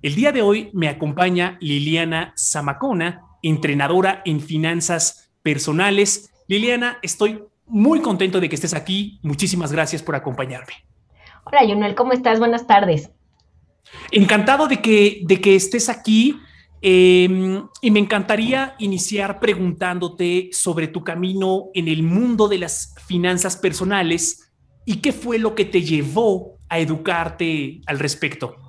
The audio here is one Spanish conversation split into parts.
El día de hoy me acompaña Liliana Zamacona, entrenadora en finanzas personales. Liliana, estoy muy contento de que estés aquí. Muchísimas gracias por acompañarme. Hola, Junel, ¿cómo estás? Buenas tardes. Encantado de que, de que estés aquí em, y me encantaría iniciar preguntándote sobre tu camino en el mundo de las finanzas personales y qué fue lo que te llevó a educarte al respecto.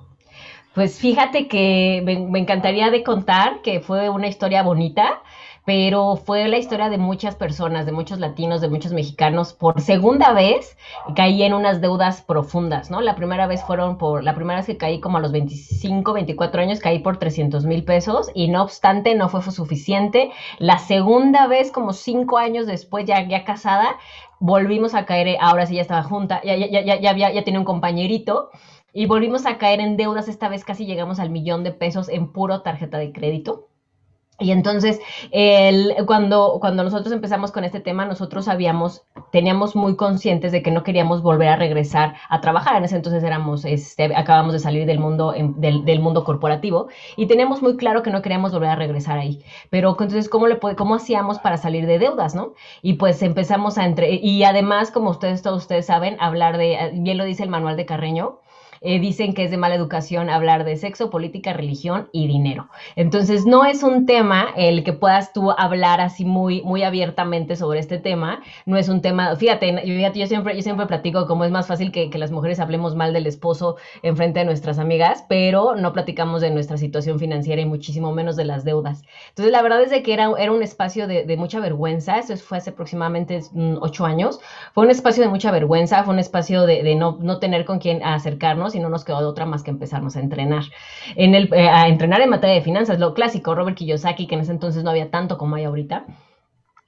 Pues fíjate que me, encantaría de contar que fue una historia bonita pero fue la historia de muchas personas, de muchos latinos, de muchos mexicanos. Por segunda vez caí en unas deudas profundas, ¿no? La primera vez fueron por, la primera vez que caí como a los 25, 24 años, caí por 300 mil pesos y no obstante no fue, suficiente. La segunda vez, como cinco años después, ya, ya casada, volvimos a caer, ahora sí ya estaba junta, ya, ya, ya, ya, había, ya tenía un compañerito. Y volvimos a caer en deudas, esta vez casi llegamos al millón de pesos en puro tarjeta de crédito. Y entonces, el, cuando, cuando nosotros empezamos con este tema, nosotros sabíamos, teníamos muy conscientes de que no queríamos volver a regresar a trabajar. En ese entonces éramos, este, acabamos de salir del mundo, del, del, mundo corporativo y teníamos muy claro que no queríamos volver a regresar ahí. Pero entonces, ¿cómo, le, cómo hacíamos para salir de deudas, no? Y pues empezamos a entre, y además, como ustedes, todos ustedes saben, hablar de, bien lo dice el manual de Carreño, eh, dicen que es de mala educación hablar de sexo, política, religión y dinero. Entonces, no es un tema el que puedas tú hablar así muy, muy abiertamente sobre este tema. No es un tema, fíjate, yo, siempre, yo siempre platico cómo es más fácil que, que las mujeres hablemos mal del esposo en frente de nuestras amigas, pero no platicamos de nuestra situación financiera y muchísimo menos de las deudas. Entonces, la verdad es de que era, era un espacio de, de mucha vergüenza. Eso fue hace aproximadamente mm, ocho años. Fue un espacio de mucha vergüenza, fue un espacio de, de no, no tener con quién acercarnos y no nos quedó de otra más que empezarnos a entrenar. En el, eh, a entrenar en materia de finanzas, lo clásico, Robert Kiyosaki, que en ese entonces no había tanto como hay ahorita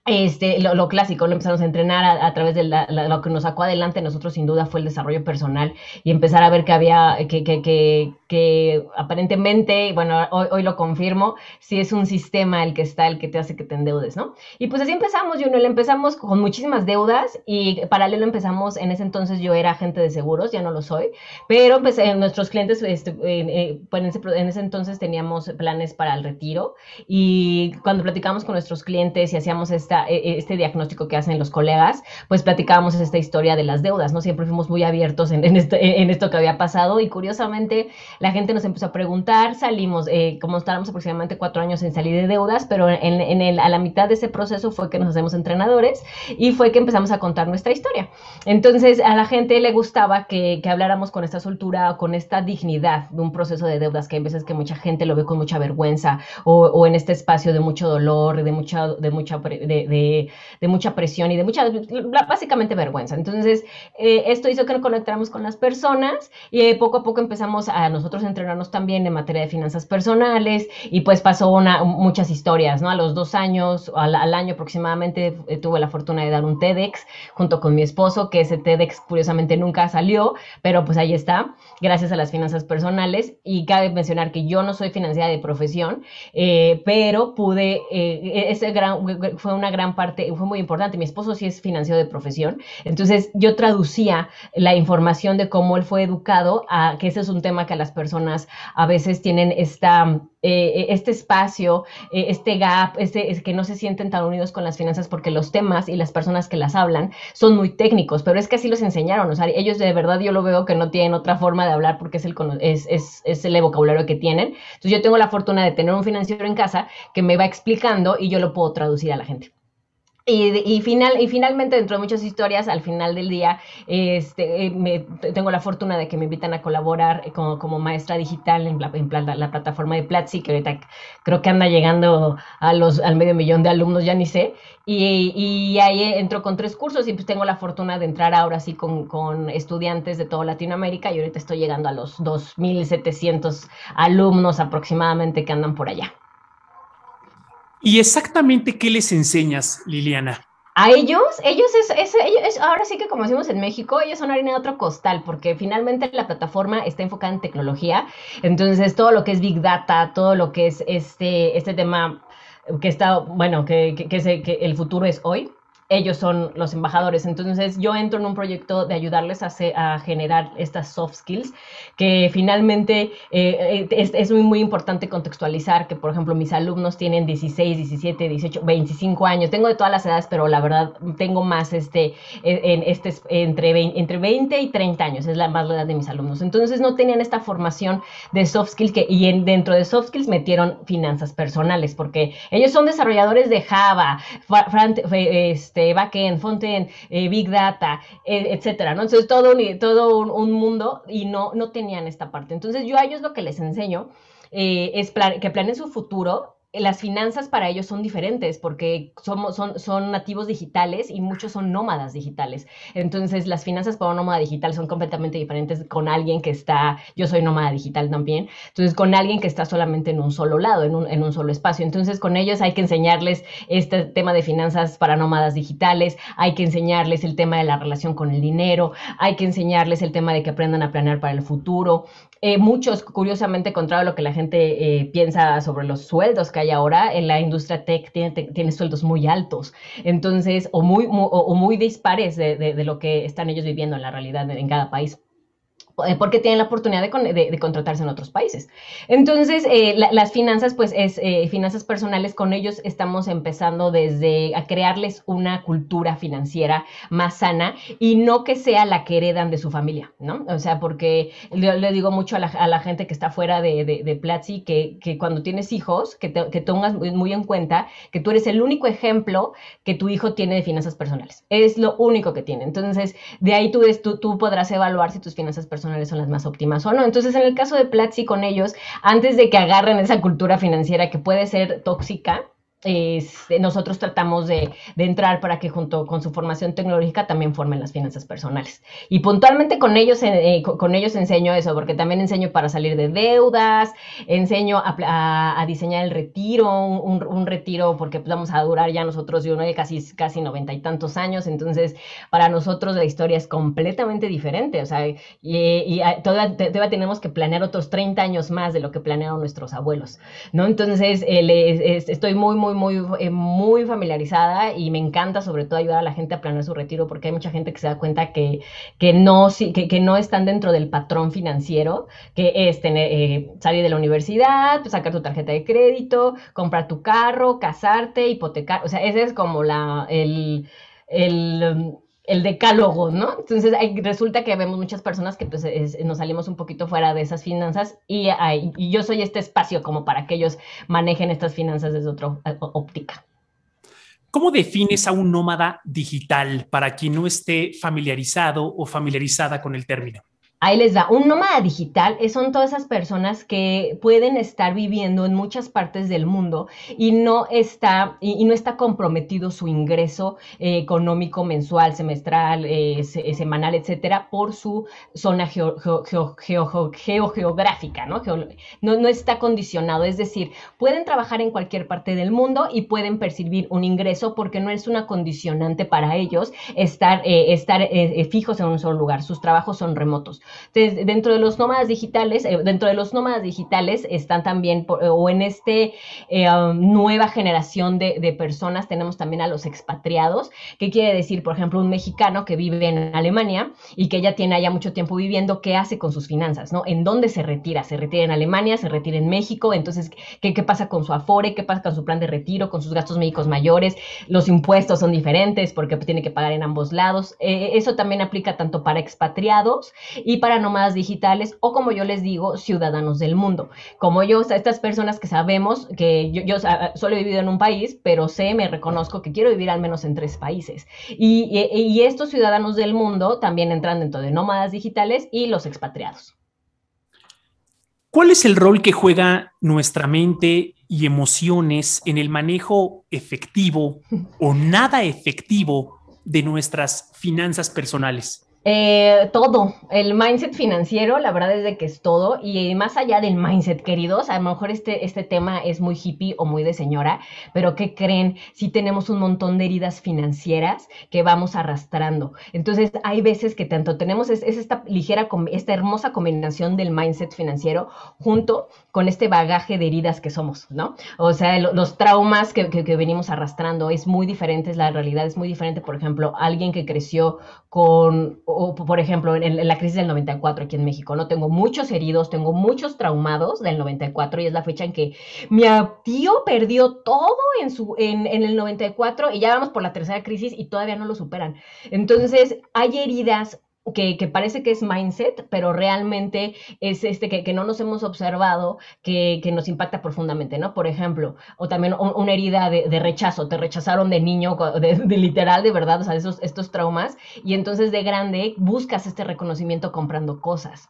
este, lo, clásico, lo empezamos a entrenar a, través de lo que nos sacó adelante nosotros sin duda fue el desarrollo personal y empezar a ver que había, que, que, que, que aparentemente, bueno, hoy, hoy, lo confirmo, si es un sistema el que está, el que te hace que te endeudes, ¿no? Y pues así empezamos, Junel, empezamos con muchísimas deudas y paralelo empezamos, en ese entonces yo era agente de seguros, ya no lo soy, pero empecé, nuestros clientes, este, eh, pues en, ese, en ese entonces teníamos planes para el retiro y cuando platicamos con nuestros clientes y hacíamos este e, e, este diagnóstico que hacen los colegas, pues platicábamos esta historia de las deudas, ¿no? Siempre fuimos muy abiertos en, esto, en esto, que había pasado y curiosamente la gente nos empezó a preguntar, salimos, eh, como estábamos aproximadamente cuatro años en salir de deudas, pero en, en el, a la mitad de ese proceso fue que nos hacemos entrenadores y fue que empezamos a contar nuestra historia. Entonces a la gente le gustaba que, que habláramos con esta soltura, con esta dignidad de un proceso de deudas que hay veces que mucha gente lo ve con mucha vergüenza o, o en este espacio de mucho dolor, de mucha, de mucha, de, de, mucha presión y de mucha, básicamente vergüenza. Entonces, eh, esto hizo que nos conectáramos con las personas y poco a poco empezamos a nosotros entrenarnos también en materia de finanzas personales y pues pasó muchas historias, ¿no? A los dos años, al, al año aproximadamente, eh, tuve la fortuna de dar un TEDx junto con mi esposo, que ese TEDx curiosamente nunca salió, pero pues ahí está, gracias a las finanzas personales y cabe mencionar que yo no soy financiera de profesión, eh, pero pude, ese gran, fue una gran parte, fue muy importante. Mi esposo sí es financiero de profesión, entonces yo traducía la información de cómo él fue educado a que ese es un tema que las personas a veces tienen esta, eh, este espacio, eh, este gap, este, es que no se sienten tan unidos con las finanzas porque los temas y las personas que las hablan son muy técnicos, pero es que así los enseñaron, o sea, ellos de verdad yo lo veo que no tienen otra forma de hablar porque es el, es, es, el vocabulario que tienen. Entonces yo tengo la fortuna de tener un financiero en casa que me va explicando y yo lo puedo traducir a la gente. Y, final, y finalmente, dentro de muchas historias, al final del día, este, eh, tengo la fortuna de que me invitan a colaborar como, como maestra digital en, la, la, plataforma de Platzi, que ahorita creo que anda llegando a los, al medio millón de alumnos, ya ni sé. Y, y ahí entro con tres cursos y pues tengo la fortuna de entrar ahora sí con, con estudiantes de toda Latinoamérica y ahorita estoy llegando a los 2.700 alumnos aproximadamente que andan por allá. ¿Y exactamente qué les enseñas, Liliana? A ellos, ellos es, ahora sí que como decimos en México, ellos son harina de otro costal, porque finalmente la plataforma está enfocada en tecnología, entonces todo lo que es Big Data, todo lo que es este, este tema que está, bueno, que, que, que el futuro es hoy, ellos son los embajadores. Entonces yo entro en un proyecto de ayudarles a, generar estas soft skills, que finalmente eh, es, muy, muy importante contextualizar que, por ejemplo, mis alumnos tienen 16, 17, 18, 25 años. Tengo de todas las edades, pero la verdad tengo más este, en este entre, 20, entre 20 y 30 años, es la más la edad de mis alumnos. Entonces no tenían esta formación de soft skills que, y dentro de soft skills metieron finanzas personales, porque ellos son desarrolladores de Java, este, este, backend, frontend, eh, big data, eh, etcétera, ¿no? Entonces todo, un, todo un, mundo y no, no tenían esta parte. Entonces yo a ellos lo que les enseño eh, es que planeen su futuro las finanzas para ellos son diferentes porque somos, son, son nativos digitales y muchos son nómadas digitales. Entonces, las finanzas para un nómada digital son completamente diferentes con alguien que está, yo soy nómada digital también, entonces con alguien que está solamente en un solo lado, en un, en un solo espacio. Entonces, con ellos hay que enseñarles este tema de finanzas para nómadas digitales, hay que enseñarles el tema de la relación con el dinero, hay que enseñarles el tema de que aprendan a planear para el futuro, eh, muchos, curiosamente, contrario a lo que la gente eh, piensa sobre los sueldos que hay ahora, en la industria tech tiene, sueldos muy altos, entonces, o muy, o, muy dispares de, de, lo que están ellos viviendo en la realidad en cada país. Eh, porque tienen la oportunidad de, contratarse en otros países. Entonces, eh, las finanzas, pues es eh, finanzas personales, con ellos estamos empezando desde a crearles una cultura financiera más sana y no que sea la que heredan de su familia, ¿no? O sea, porque le, digo mucho a la, gente que está fuera de, de, Platzi que, que, cuando tienes hijos, que, te, que tengas muy en cuenta que tú eres el único ejemplo que tu hijo tiene de finanzas personales. Es lo único que tiene. Entonces, de ahí tú, tú, tú podrás evaluar si tus finanzas personales son las más óptimas o no. Entonces, en el caso de Platzi con ellos, antes de que agarren esa cultura financiera que puede ser tóxica, este, nosotros tratamos de, entrar para que junto con su formación tecnológica también formen las finanzas personales. Y puntualmente con ellos, eh, con ellos enseño eso, porque también enseño para salir de deudas, enseño a, diseñar el retiro, un, retiro porque pues, vamos a durar ya nosotros, yo no casi, casi noventa y tantos años, entonces para nosotros la historia es completamente diferente, o sea, y, todavía, tenemos que planear otros 30 años más de lo que planearon nuestros abuelos, ¿no? Entonces, estoy muy, muy muy, eh, muy, familiarizada y me encanta sobre todo ayudar a la gente a planear su retiro porque hay mucha gente que se da cuenta que, que, no, que, que no están dentro del patrón financiero, que es tener, eh, salir de la universidad, pues, sacar tu tarjeta de crédito, comprar tu carro, casarte, hipotecar, o sea, ese es como la, el, el el decálogo, ¿no? Entonces resulta que vemos muchas personas que pues, nos salimos un poquito fuera de esas finanzas y, y, yo soy este espacio como para que ellos manejen estas finanzas desde otra eh, óptica. ¿Cómo defines a un nómada digital para quien no esté familiarizado o familiarizada con el término? Ahí les da, un nómada digital son todas esas personas que pueden estar viviendo en muchas partes del mundo y no está, y, no está comprometido su ingreso eh, económico mensual, semestral, eh, semanal, etcétera, por su zona geográfica, ¿no? ¿no? ¿no? está condicionado, es decir, pueden trabajar en cualquier parte del mundo y pueden percibir un ingreso porque no es una condicionante para ellos estar, eh, estar fijos en un solo lugar, sus trabajos son remotos. Entonces, dentro de los nómadas digitales, eh, dentro de los nómadas digitales están también, o en este eh, um, nueva generación de, de, personas, tenemos también a los expatriados, que quiere decir, por ejemplo, un mexicano que vive en Alemania y que ya tiene allá mucho tiempo viviendo, ¿qué hace con sus finanzas? ¿no? ¿En dónde se retira? ¿Se retira en Alemania? ¿Se retira en México? Entonces, ¿qué, qué pasa con su afore? ¿Qué pasa con su plan de retiro? ¿Con sus gastos médicos mayores? Los impuestos son diferentes porque tiene que pagar en ambos lados. Eh, eso también aplica tanto para expatriados y para nómadas digitales o como yo les digo, ciudadanos del mundo. Como yo, estas personas que sabemos que yo, solo he vivido en un país, pero sé, me reconozco que quiero vivir al menos en tres países. Y, estos ciudadanos del mundo también entran dentro de nómadas digitales y los expatriados. ¿Cuál es el rol que juega nuestra mente y emociones en el manejo efectivo o nada efectivo de nuestras finanzas personales? Eh, todo, el mindset financiero, la verdad es de que es todo, y más allá del mindset, queridos, a lo mejor este, este tema es muy hippie o muy de señora, pero ¿qué creen? Si tenemos un montón de heridas financieras que vamos arrastrando. Entonces, hay veces que tanto tenemos es, esta ligera, esta hermosa combinación del mindset financiero junto con este bagaje de heridas que somos, ¿no? O sea, los traumas que, que, venimos arrastrando es muy diferente, la realidad es muy diferente, por ejemplo, alguien que creció con o por ejemplo, en, la crisis del 94 aquí en México, ¿no? Tengo muchos heridos, tengo muchos traumados del 94 y es la fecha en que mi tío perdió todo en, su, en, en el 94 y ya vamos por la tercera crisis y todavía no lo superan. Entonces, hay heridas que, parece que es mindset, pero realmente es este que, no nos hemos observado que, nos impacta profundamente, ¿no? Por ejemplo, o también una herida de, rechazo, te rechazaron de niño, de, literal, de verdad, o sea, esos, estos traumas, y entonces de grande buscas este reconocimiento comprando cosas.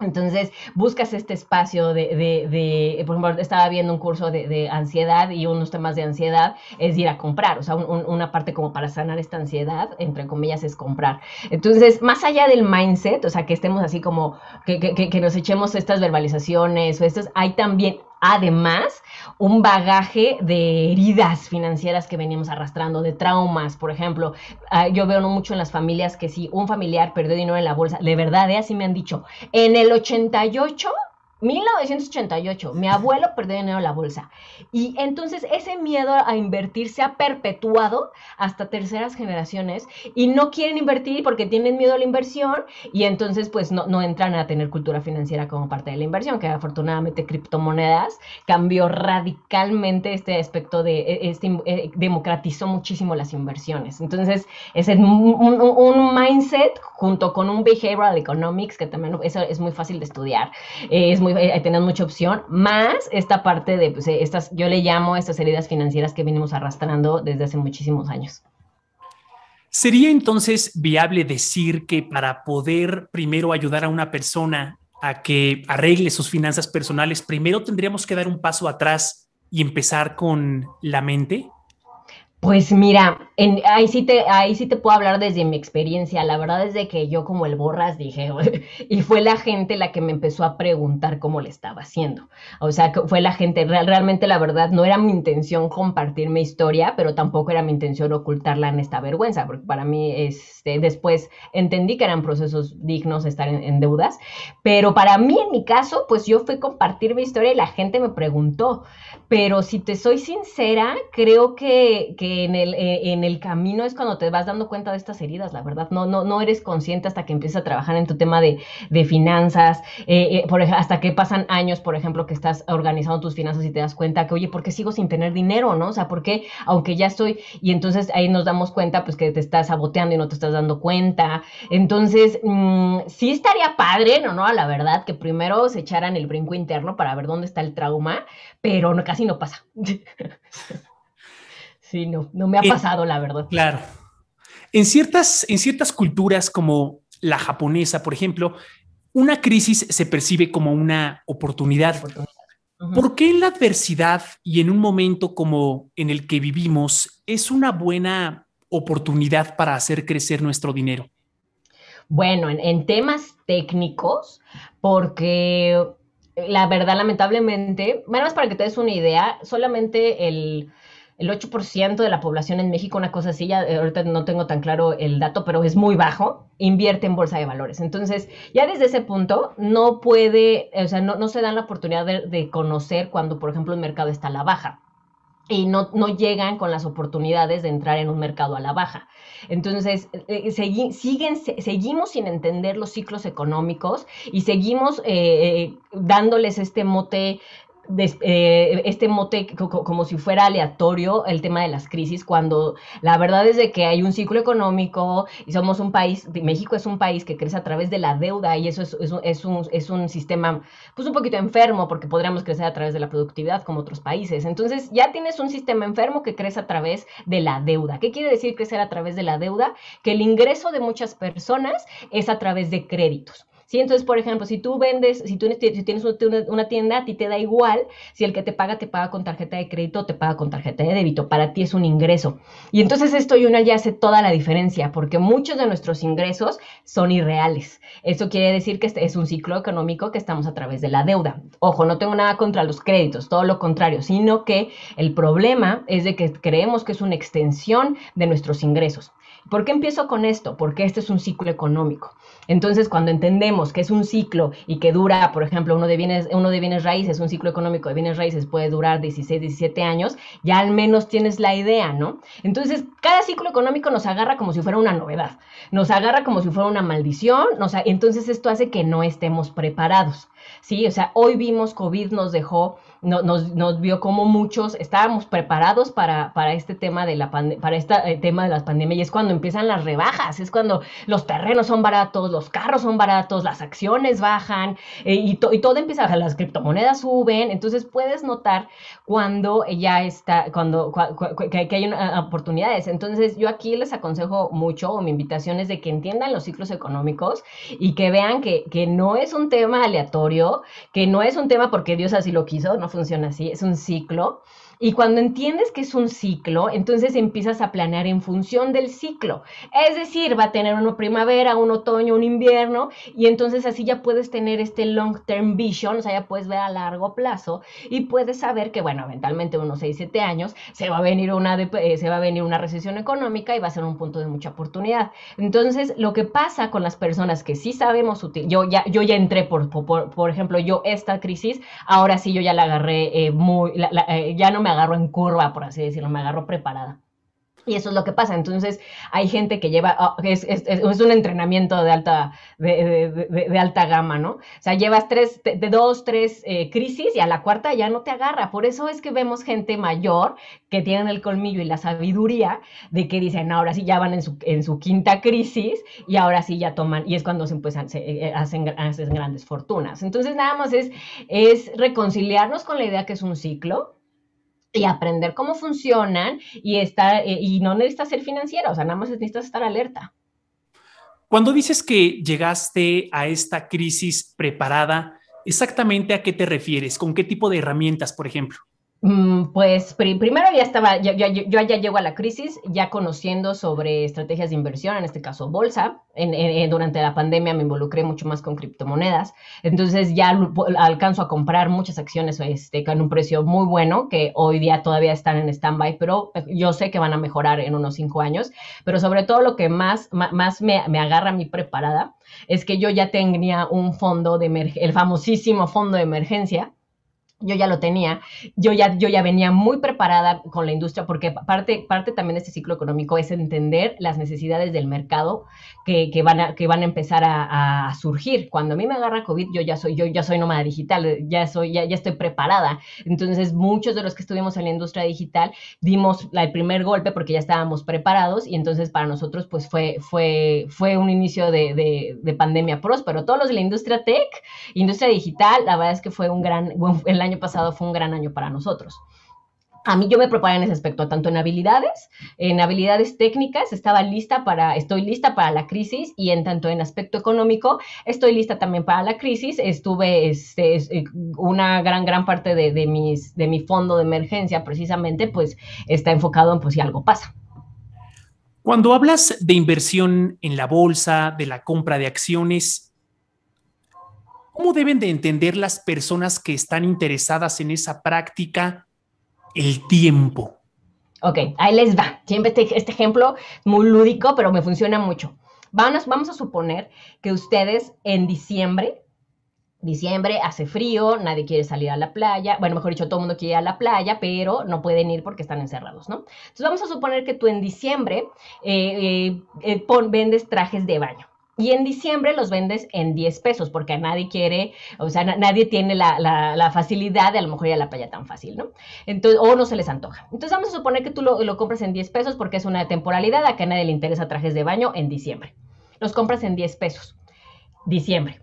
Entonces buscas este espacio de, de, por ejemplo, estaba viendo un curso de, ansiedad y unos temas de ansiedad es ir a comprar, o sea, una parte como para sanar esta ansiedad, entre comillas, es comprar. Entonces, más allá del mindset, o sea, que estemos así como, que, que, que nos echemos estas verbalizaciones o estas, hay también además un bagaje de heridas financieras que venimos arrastrando, de traumas, por ejemplo. Ah, yo veo mucho en las familias que si un familiar perdió dinero en la bolsa, de verdad, ¿eh? así me han dicho, en el 88 1988, mi abuelo perdió dinero en la bolsa. Y entonces ese miedo a invertir se ha perpetuado hasta terceras generaciones y no quieren invertir porque tienen miedo a la inversión y entonces pues no, no entran a tener cultura financiera como parte de la inversión, que afortunadamente criptomonedas cambió radicalmente este aspecto de, e, este, eh, democratizó muchísimo las inversiones. Entonces es un, un, mindset junto con un behavioral economics, que también eso es muy fácil de estudiar, es muy eh, tenemos mucha opción, más esta parte de, pues, eh, estas, yo le llamo estas heridas financieras que venimos arrastrando desde hace muchísimos años. ¿Sería entonces viable decir que para poder primero ayudar a una persona a que arregle sus finanzas personales, primero tendríamos que dar un paso atrás y empezar con la mente? Pues mira, en, ahí, sí te, ahí sí te puedo hablar desde mi experiencia. La verdad es que yo como el borras dije, y fue la gente la que me empezó a preguntar cómo le estaba haciendo. O sea, fue la gente, realmente la verdad no era mi intención compartir mi historia, pero tampoco era mi intención ocultarla en esta vergüenza, porque para mí este, después entendí que eran procesos dignos estar en, deudas, pero para mí en mi caso, pues yo fui compartir mi historia y la gente me preguntó, pero si te soy sincera, creo que en el, eh, en el camino es cuando te vas dando cuenta de estas heridas, la verdad. No, no, no eres consciente hasta que empiezas a trabajar en tu tema de, de finanzas, eh, eh, hasta que pasan años, por ejemplo, que estás organizando tus finanzas y te das cuenta que, oye, ¿por qué sigo sin tener dinero, no? O sea, ¿por qué, aunque ya estoy, y entonces ahí nos damos cuenta, pues que te estás saboteando y no te estás dando cuenta. Entonces, mm, sí estaría padre, ¿no? no, la verdad, que primero se echaran el brinco interno para ver dónde está el trauma, pero no, casi no pasa. Sí, no, no me ha pasado, la verdad. Claro. En ciertas, en ciertas culturas como la japonesa, por ejemplo, una crisis se percibe como una oportunidad. ¿Por qué en la adversidad y en un momento como en el que vivimos es una buena oportunidad para hacer crecer nuestro dinero? Bueno, en, en temas técnicos, porque la verdad, lamentablemente, menos para que te des una idea, solamente el el 8% de la población en México, una cosa así, ya eh, ahorita no tengo tan claro el dato, pero es muy bajo, invierte en bolsa de valores. Entonces, ya desde ese punto, no puede, o sea, no, se dan la oportunidad de, conocer cuando, por ejemplo, el mercado está a la baja y no, no, llegan con las oportunidades de entrar en un mercado a la baja. Entonces, eh, siguen, seguimos sin entender los ciclos económicos y seguimos eh, dándoles este mote eh, este mote como si fuera aleatorio el tema de las crisis, cuando la verdad es de que hay un ciclo económico y somos un país, México es un país que crece a través de la deuda y eso es, es, un, es un sistema pues un poquito enfermo porque podríamos crecer a través de la productividad como otros países. Entonces ya tienes un sistema enfermo que crece a través de la deuda. ¿Qué quiere decir crecer a través de la deuda? Que el ingreso de muchas personas es a través de créditos. ¿Sí? Entonces, por ejemplo, si tú vendes, si tú tienes una tienda, a ti te da igual si el que te paga te paga con tarjeta de crédito o te paga con tarjeta de débito. Para ti es un ingreso. Y entonces esto y una ya hace toda la diferencia, porque muchos de nuestros ingresos son irreales. Eso quiere decir que este es un ciclo económico que estamos a través de la deuda. Ojo, no tengo nada contra los créditos, todo lo contrario, sino que el problema es de que creemos que es una extensión de nuestros ingresos. ¿Por qué empiezo con esto? Porque este es un ciclo económico. Entonces, cuando entendemos que es un ciclo y que dura, por ejemplo, uno de bienes, uno de bienes raíces, un ciclo económico de bienes raíces puede durar 16, 17 años, ya al menos tienes la idea, ¿no? Entonces, cada ciclo económico nos agarra como si fuera una novedad, nos agarra como si fuera una maldición, entonces esto hace que no estemos preparados. ¿sí? O sea, hoy vimos COVID nos dejó, nos, nos, vio como muchos estábamos preparados para, para este tema de la para este tema de las pandemias y es cuando empiezan las rebajas, es cuando los terrenos son baratos, los carros son baratos, las acciones bajan eh, y, y, todo empieza a bajar, las criptomonedas suben, entonces puedes notar cuando ya está, cuando que, que, hay oportunidades. Entonces yo aquí les aconsejo mucho, o mi invitación es de que entiendan los ciclos económicos y que vean que, que no es un tema aleatorio, que no es un tema porque Dios así lo quiso, no funciona así, es un ciclo y cuando entiendes que es un ciclo, entonces empiezas a planear en función del ciclo. Es decir, va a tener una primavera, un otoño, un invierno, y entonces así ya puedes tener este long term vision, o sea, ya puedes ver a largo plazo y puedes saber que, bueno, eventualmente unos 6, 7 años se va a venir una, eh, se va a venir una recesión económica y va a ser un punto de mucha oportunidad. Entonces, lo que pasa con las personas que sí sabemos yo ya, yo ya entré, por, por, ejemplo, yo esta crisis, ahora sí yo ya la agarré eh, muy, eh, ya no me agarro en curva, por así decirlo, me agarro preparada. Y eso es lo que pasa. Entonces, hay gente que lleva, oh, es, un entrenamiento de alta, de, alta gama, ¿no? O sea, llevas tres, de, dos, tres eh, crisis y a la cuarta ya no te agarra. Por eso es que vemos gente mayor que tienen el colmillo y la sabiduría de que dicen, ahora sí ya van en su, en su quinta crisis y ahora sí ya toman, y es cuando se, pues, se hacen, hacen grandes fortunas. Entonces, nada más es, es reconciliarnos con la idea que es un ciclo y aprender cómo funcionan y estar, eh, y no necesitas ser financiera, o sea, nada más necesitas estar alerta. Cuando dices que llegaste a esta crisis preparada, ¿exactamente a qué te refieres? ¿Con qué tipo de herramientas, por ejemplo? Mm, pues primero ya estaba, yo, ya llego a la crisis ya conociendo sobre estrategias de inversión, en este caso bolsa. En, durante la pandemia me involucré mucho más con criptomonedas, entonces ya alcanzo a comprar muchas acciones este, con un precio muy bueno, que hoy día todavía están en stand-by, pero yo sé que van a mejorar en unos cinco años. Pero sobre todo lo que más, más me, me agarra mí preparada es que yo ya tenía un fondo de el famosísimo fondo de emergencia yo ya lo tenía, yo ya, yo ya venía muy preparada con la industria porque parte, parte también de este ciclo económico es entender las necesidades del mercado que, que van, a, que van a empezar a, a, surgir. Cuando a mí me agarra COVID, yo ya soy, yo ya soy nómada digital, ya, soy, ya, ya estoy preparada. Entonces, muchos de los que estuvimos en la industria digital dimos la, el primer golpe porque ya estábamos preparados y entonces para nosotros pues fue, fue, fue un inicio de, de, de pandemia próspero. Todos los de la industria tech, industria digital, la verdad es que fue un gran, el año año pasado fue un gran año para nosotros. A mí yo me preparé en ese aspecto, tanto en habilidades, en habilidades técnicas, estaba lista para, estoy lista para la crisis y en tanto en aspecto económico, estoy lista también para la crisis. Estuve, este, eh, una gran, gran parte de, de, mis, de mi fondo de emergencia precisamente, pues está enfocado en pues si algo pasa. Cuando hablas de inversión en la bolsa, de la compra de acciones, ¿Cómo deben de entender las personas que están interesadas en esa práctica el tiempo? Ok, ahí les va. Siempre este, este ejemplo muy lúdico, pero me funciona mucho. Vamos, vamos a suponer que ustedes en diciembre, diciembre hace frío, nadie quiere salir a la playa, bueno, mejor dicho, todo el mundo quiere ir a la playa, pero no pueden ir porque están encerrados, ¿no? Entonces vamos a suponer que tú en diciembre eh, eh, eh, vendes trajes de baño y en diciembre los vendes en 10 pesos porque nadie quiere, o sea, nadie tiene la, facilidad de a lo mejor ir a la playa tan fácil, ¿no? Entonces, o no se les antoja. Entonces vamos a suponer que tú lo, lo compras en 10 pesos porque es una temporalidad, a que a nadie le interesa trajes de baño en diciembre. Los compras en 10 pesos. Diciembre.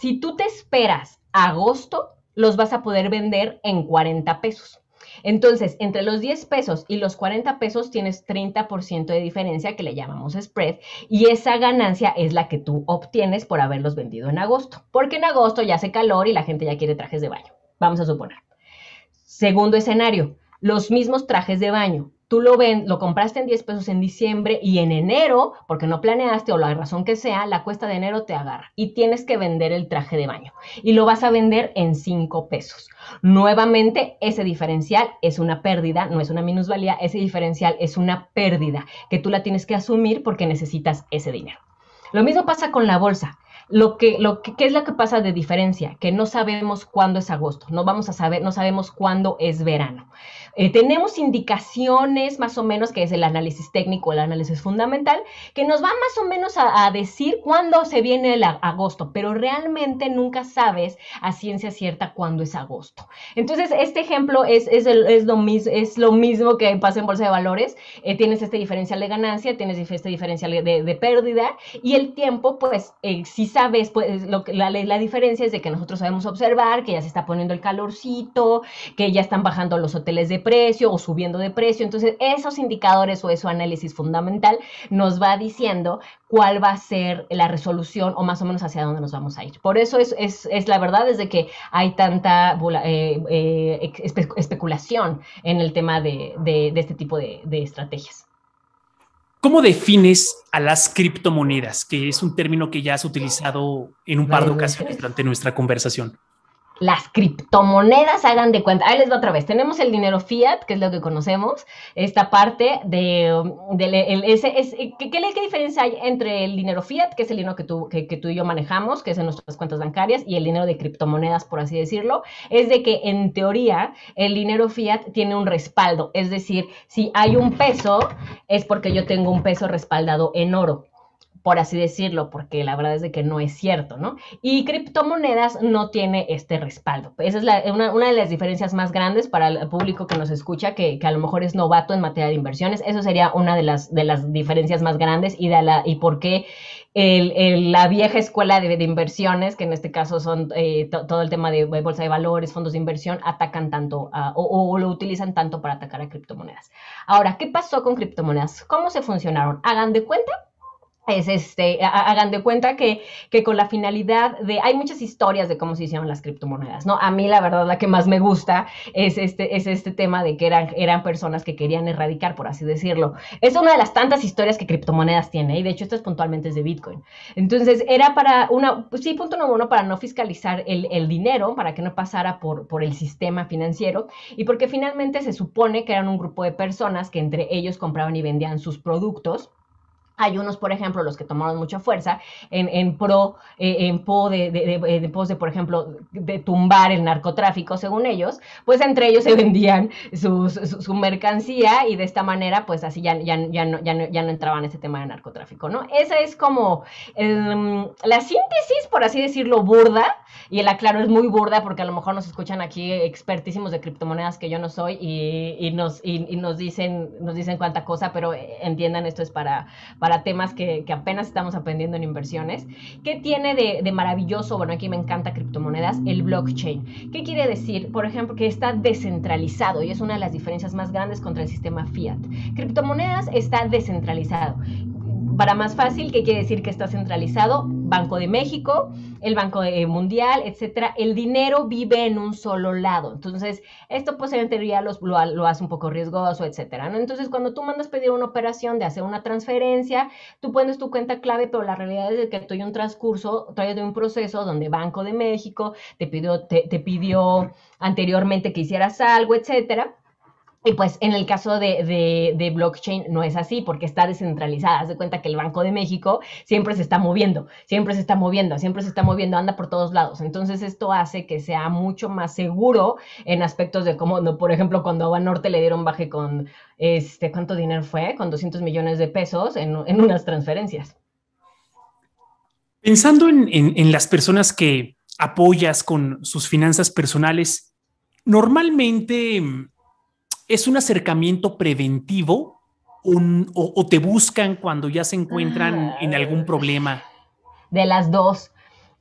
Si tú te esperas agosto, los vas a poder vender en 40 pesos. Entonces, entre los 10 pesos y los 40 pesos tienes 30% de diferencia que le llamamos spread y esa ganancia es la que tú obtienes por haberlos vendido en agosto, porque en agosto ya hace calor y la gente ya quiere trajes de baño, vamos a suponer. Segundo escenario, los mismos trajes de baño tú lo ven, lo compraste en 10 pesos en diciembre y en enero, porque no planeaste o la razón que sea, la cuesta de enero te agarra y tienes que vender el traje de baño y lo vas a vender en 5 pesos. Nuevamente, ese diferencial es una pérdida, no es una minusvalía, ese diferencial es una pérdida que tú la tienes que asumir porque necesitas ese dinero. Lo mismo pasa con la bolsa. Lo que, lo que, ¿Qué es lo que pasa de diferencia? Que no sabemos cuándo es agosto, no vamos a saber, no sabemos cuándo es verano. Eh, tenemos indicaciones más o menos, que es el análisis técnico, el análisis fundamental, que nos va más o menos a, decir cuándo se viene el agosto, pero realmente nunca sabes a ciencia cierta cuándo es agosto. Entonces, este ejemplo es, es, es, lo, mis, es lo mismo que pasa en Bolsa de Valores. Eh, tienes este diferencial de ganancia, tienes este diferencial de, pérdida y el tiempo, pues, eh, si sabes, pues, lo que, la, la diferencia es de que nosotros sabemos observar que ya se está poniendo el calorcito, que ya están bajando los hoteles de precio o subiendo de precio. Entonces, esos indicadores o ese análisis fundamental nos va diciendo cuál va a ser la resolución o más o menos hacia dónde nos vamos a ir. Por eso es, es, la verdad, desde que hay tanta eh, eh, especulación en el tema de, de, este tipo de estrategias. ¿Cómo defines a las criptomonedas? Que es un término que ya has utilizado en un par de ocasiones durante nuestra conversación las criptomonedas hagan de cuenta. Ahí les va otra vez. Tenemos el dinero fiat, que es lo que conocemos. Esta parte de, ese, es, ¿qué, ¿qué, diferencia hay entre el dinero fiat, que es el dinero que tú, que, tú y yo manejamos, que es en nuestras cuentas bancarias, y el dinero de criptomonedas, por así decirlo? Es de que en teoría el dinero fiat tiene un respaldo. Es decir, si hay un peso, es porque yo tengo un peso respaldado en oro por así decirlo, porque la verdad es de que no es cierto, ¿no? Y criptomonedas no tiene este respaldo. Esa es una, de las diferencias más grandes para el público que nos escucha, que, a lo mejor es novato en materia de inversiones. Eso sería una de las, de las diferencias más grandes y, de la, y por qué la vieja escuela de, inversiones, que en este caso son eh, todo el tema de, bolsa de valores, fondos de inversión, atacan tanto o, o, lo utilizan tanto para atacar a criptomonedas. Ahora, ¿qué pasó con criptomonedas? ¿Cómo se funcionaron? Hagan de cuenta es este, hagan de cuenta que, que, con la finalidad de, hay muchas historias de cómo se hicieron las criptomonedas, ¿no? A mí la verdad la que más me gusta es este, es este tema de que eran, eran personas que querían erradicar, por así decirlo. Es una de las tantas historias que criptomonedas tiene, y de hecho esto es puntualmente es de Bitcoin. Entonces era para una, pues sí, punto número uno, para no fiscalizar el, el dinero, para que no pasara por, por el sistema financiero, y porque finalmente se supone que eran un grupo de personas que entre ellos compraban y vendían sus productos hay unos, por ejemplo, los que tomaron mucha fuerza en, en pro, eh, en de, de, de, pos de, por ejemplo, de tumbar el narcotráfico, según ellos, pues entre ellos se vendían su, su, mercancía y de esta manera, pues así ya, ya, ya, no, ya, no, ya no entraban en ese tema de narcotráfico, ¿no? Esa es como la síntesis, por así decirlo, burda, y el aclaro es muy burda porque a lo mejor nos escuchan aquí expertísimos de criptomonedas que yo no soy y, y nos, y, nos, dicen, nos dicen cuánta cosa, pero entiendan, esto es para para temas que, apenas estamos aprendiendo en inversiones. ¿Qué tiene de, maravilloso? Bueno, aquí me encanta criptomonedas, el blockchain. ¿Qué quiere decir? Por ejemplo, que está descentralizado y es una de las diferencias más grandes contra el sistema fiat. Criptomonedas está descentralizado. Para más fácil, ¿qué quiere decir que está centralizado? Banco de México, el Banco Mundial, etcétera. El dinero vive en un solo lado. Entonces, esto pues en teoría lo, hace un poco riesgoso, etcétera. ¿no? Entonces, cuando tú mandas pedir una operación de hacer una transferencia, tú pones tu cuenta clave, pero la realidad es que hay un transcurso, todavía de un proceso donde Banco de México te pidió, te, te pidió anteriormente que hicieras algo, etcétera y pues en el caso de, blockchain no es así porque está descentralizada. Haz de cuenta que el Banco de México siempre se está moviendo, siempre se está moviendo, siempre se está moviendo, anda por todos lados. Entonces esto hace que sea mucho más seguro en aspectos de cómo, no, por ejemplo, cuando a Banorte le dieron baje con, este, ¿cuánto dinero fue? Con 200 millones de pesos en, unas transferencias. Pensando en las personas que apoyas con sus finanzas personales, normalmente ¿Es un acercamiento preventivo o, te buscan cuando ya se encuentran en algún problema? De las dos.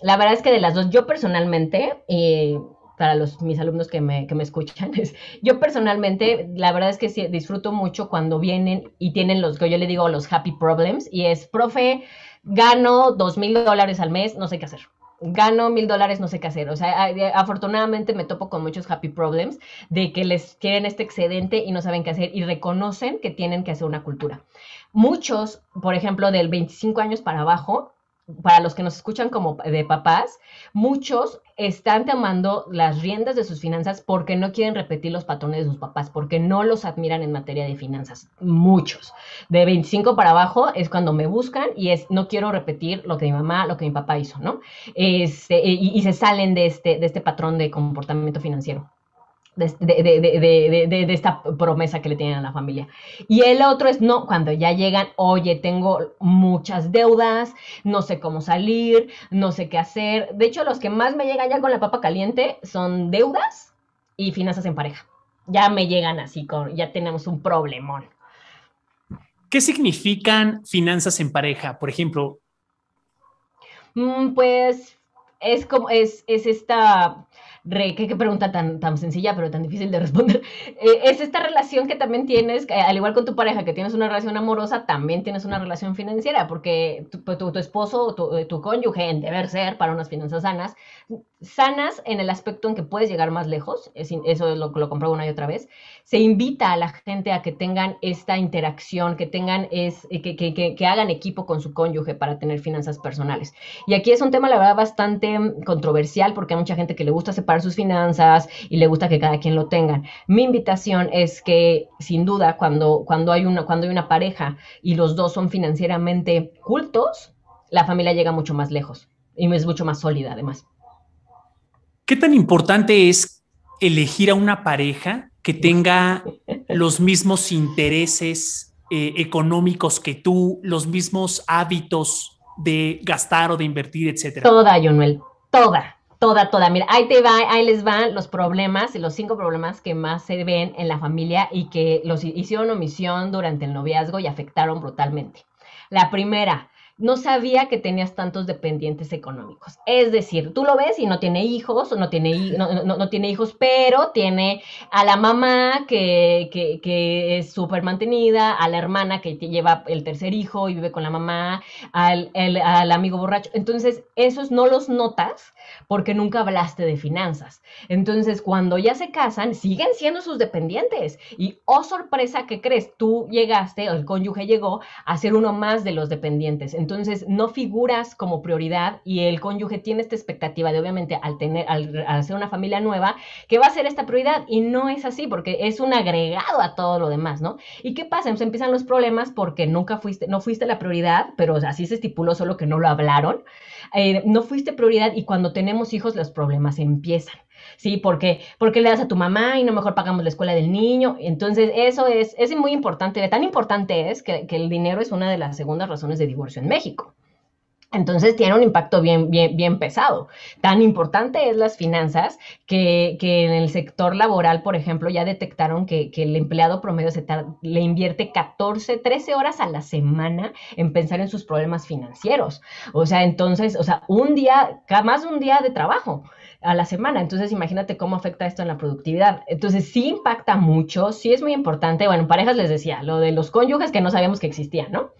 La verdad es que de las dos, yo personalmente, eh, para los, mis alumnos que me, que me escuchan, es, yo personalmente, la verdad es que sí, disfruto mucho cuando vienen y tienen los que yo le digo los happy problems, y es, profe, gano dos mil dólares al mes, no sé qué hacer gano mil dólares, no sé qué hacer. O sea, afortunadamente me topo con muchos happy problems de que les quieren este excedente y no saben qué hacer y reconocen que tienen que hacer una cultura. Muchos, por ejemplo, del 25 años para abajo, para los que nos escuchan como de papás, muchos están tomando las riendas de sus finanzas porque no quieren repetir los patrones de sus papás, porque no los admiran en materia de finanzas. Muchos. De 25 para abajo es cuando me buscan y es no quiero repetir lo que mi mamá, lo que mi papá hizo, ¿no? Este, y, y, se salen de este, de este patrón de comportamiento financiero de, esta promesa que le tienen a la familia. Y el otro es, no, cuando ya llegan, oye, tengo muchas deudas, no sé cómo salir, no sé qué hacer. De hecho, los que más me llegan ya con la papa caliente son deudas y finanzas en pareja. Ya me llegan así, con, ya tenemos un problemón. ¿Qué significan finanzas en pareja? Por ejemplo. Mm, pues es como, es, es esta qué, pregunta tan, tan sencilla, pero tan difícil de responder. Eh, es esta relación que también tienes, al igual con tu pareja, que tienes una relación amorosa, también tienes una relación financiera, porque tu, tu, tu esposo, tu, tu cónyuge, en deber ser para unas finanzas sanas, sanas en el aspecto en que puedes llegar más lejos, eso es lo que lo compro una y otra vez, se invita a la gente a que tengan esta interacción, que tengan, es, que, que, que, que hagan equipo con su cónyuge para tener finanzas personales. Y aquí es un tema, la verdad, bastante controversial, porque hay mucha gente que le gusta separar sus finanzas y le gusta que cada quien lo tenga. Mi invitación es que, sin duda, cuando, cuando, hay una, cuando hay una pareja y los dos son financieramente cultos, la familia llega mucho más lejos y es mucho más sólida, además. ¿Qué tan importante es elegir a una pareja que tenga los mismos intereses eh, económicos que tú, los mismos hábitos de gastar o de invertir, etcétera? Toda, Jonuel, toda toda, toda. Mira, ahí te va, ahí les van los problemas, los cinco problemas que más se ven en la familia y que los hicieron omisión durante el noviazgo y afectaron brutalmente. La primera, no sabía que tenías tantos dependientes económicos. Es decir, tú lo ves y no tiene hijos, no tiene, no, no, tiene hijos, pero tiene a la mamá que, que, es súper mantenida, a la hermana que lleva el tercer hijo y vive con la mamá, al, al amigo borracho. Entonces, esos no los notas porque nunca hablaste de finanzas. Entonces, cuando ya se casan, siguen siendo sus dependientes. Y, oh sorpresa, ¿qué crees? Tú llegaste, o el cónyuge llegó a ser uno más de los dependientes. No figuras como prioridad y el cónyuge tiene esta expectativa de, obviamente, al tener, al, hacer una familia nueva, que va a ser esta prioridad. Y no es así, porque es un agregado a todo lo demás, ¿no? ¿Y qué pasa? Entonces empiezan los problemas porque nunca fuiste, no fuiste la prioridad, pero así se estipuló, solo que no lo hablaron. Eh, no fuiste prioridad y cuando tenemos hijos los problemas empiezan. ¿Sí? Porque, porque le das a tu mamá y no mejor pagamos la escuela del niño. Entonces, eso es, es muy importante. Tan importante es que, que el dinero es una de las segundas razones de divorcio en México. Entonces tiene un impacto bien, bien, bien pesado. Tan importante es las finanzas que, que en el sector laboral, por ejemplo, ya detectaron que, que el empleado promedio se le invierte 14, 13 horas a la semana en pensar en sus problemas financieros. O sea, entonces, o sea, un día, más de un día de trabajo a la semana. Entonces, imagínate cómo afecta esto en la productividad. Entonces, sí impacta mucho, sí es muy importante. Bueno, en parejas les decía, lo de los cónyuges que no sabíamos que existían, ¿no?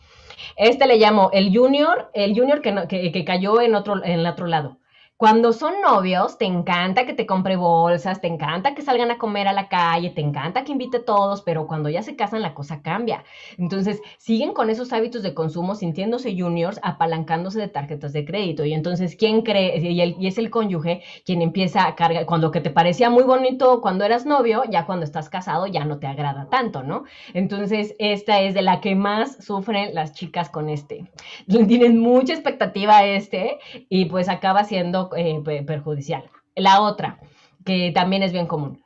Este le llamo el junior, el junior que, que, que cayó en, otro, en el otro lado. Cuando son novios, te encanta que te compre bolsas, te encanta que salgan a comer a la calle, te encanta que invite a todos, pero cuando ya se casan la cosa cambia. Entonces, siguen con esos hábitos de consumo, sintiéndose juniors, apalancándose de tarjetas de crédito. Y entonces, ¿quién cree? Y, es el cónyuge quien empieza a cargar, cuando que te parecía muy bonito cuando eras novio, ya cuando estás casado ya no te agrada tanto, ¿no? Entonces, esta es de la que más sufren las chicas con este. Tienen mucha expectativa este y pues acaba siendo eh, perjudicial. La otra, que también es bien común.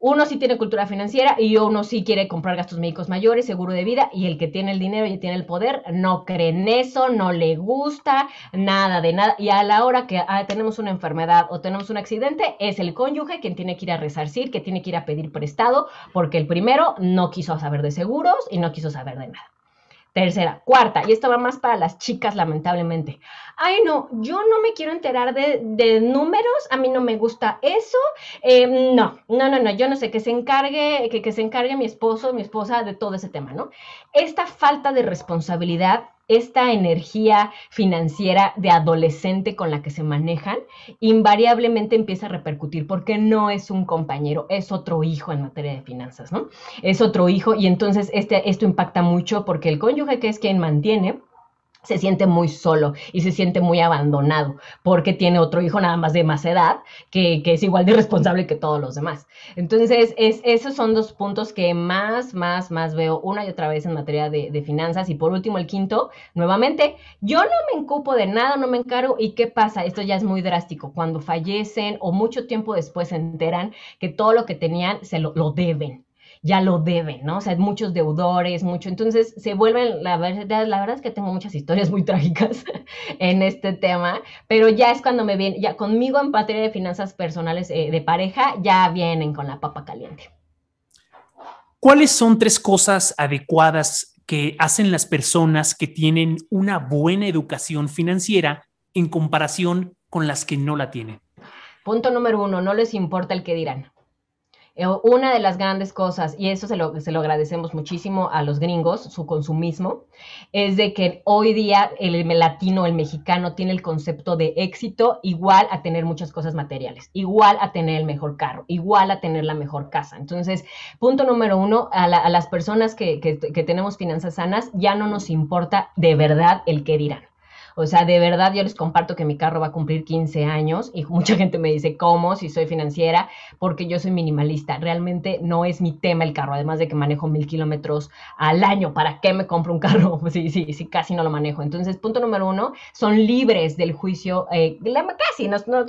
Uno sí tiene cultura financiera y uno sí quiere comprar gastos médicos mayores, seguro de vida, y el que tiene el dinero y tiene el poder no cree en eso, no le gusta, nada de nada. Y a la hora que ah, tenemos una enfermedad o tenemos un accidente, es el cónyuge quien tiene que ir a resarcir, que tiene que ir a pedir prestado, porque el primero no quiso saber de seguros y no quiso saber de nada. Tercera, cuarta, y esto va más para las chicas, lamentablemente. Ay, no, yo no me quiero enterar de, números, a mí no me gusta eso. Eh, no, no, no, no, yo no sé, que se encargue, que, que se encargue mi esposo, mi esposa de todo ese tema, ¿no? Esta falta de responsabilidad esta energía financiera de adolescente con la que se manejan, invariablemente empieza a repercutir porque no es un compañero, es otro hijo en materia de finanzas, ¿no? Es otro hijo y entonces este, esto impacta mucho porque el cónyuge que es quien mantiene, se siente muy solo y se siente muy abandonado porque tiene otro hijo nada más de más edad que, es igual de responsable que todos los demás. Entonces, es, esos son dos puntos que más, más, más veo una y otra vez en materia de, de, finanzas. Y por último, el quinto, nuevamente, yo no me encupo de nada, no me encargo. ¿Y qué pasa? Esto ya es muy drástico. Cuando fallecen o mucho tiempo después se enteran que todo lo que tenían se lo, lo deben ya lo deben, ¿no? O sea, muchos deudores, mucho. Entonces se vuelven, la verdad, la verdad es que tengo muchas historias muy trágicas en este tema, pero ya es cuando me vienen, ya conmigo en materia de finanzas personales eh, de pareja, ya vienen con la papa caliente. ¿Cuáles son tres cosas adecuadas que hacen las personas que tienen una buena educación financiera en comparación con las que no la tienen? Punto número uno, no les importa el que dirán. Eh, una de las grandes cosas, y eso se lo, se lo agradecemos muchísimo a los gringos, su consumismo, es de que hoy día el latino, el mexicano, tiene el concepto de éxito igual a tener muchas cosas materiales, igual a tener el mejor carro, igual a tener la mejor casa. Entonces, punto número uno, a, las personas que, que tenemos finanzas sanas, ya no nos importa de verdad el qué dirán. O sea, de verdad yo les comparto que mi carro va a cumplir 15 años y mucha gente me dice, ¿cómo? Si soy financiera, porque yo soy minimalista. Realmente no es mi tema el carro, además de que manejo mil kilómetros al año. ¿Para qué me compro un carro? sí, sí, sí, casi no lo manejo. Entonces, punto número uno, son libres del juicio, eh, casi, nos, nos,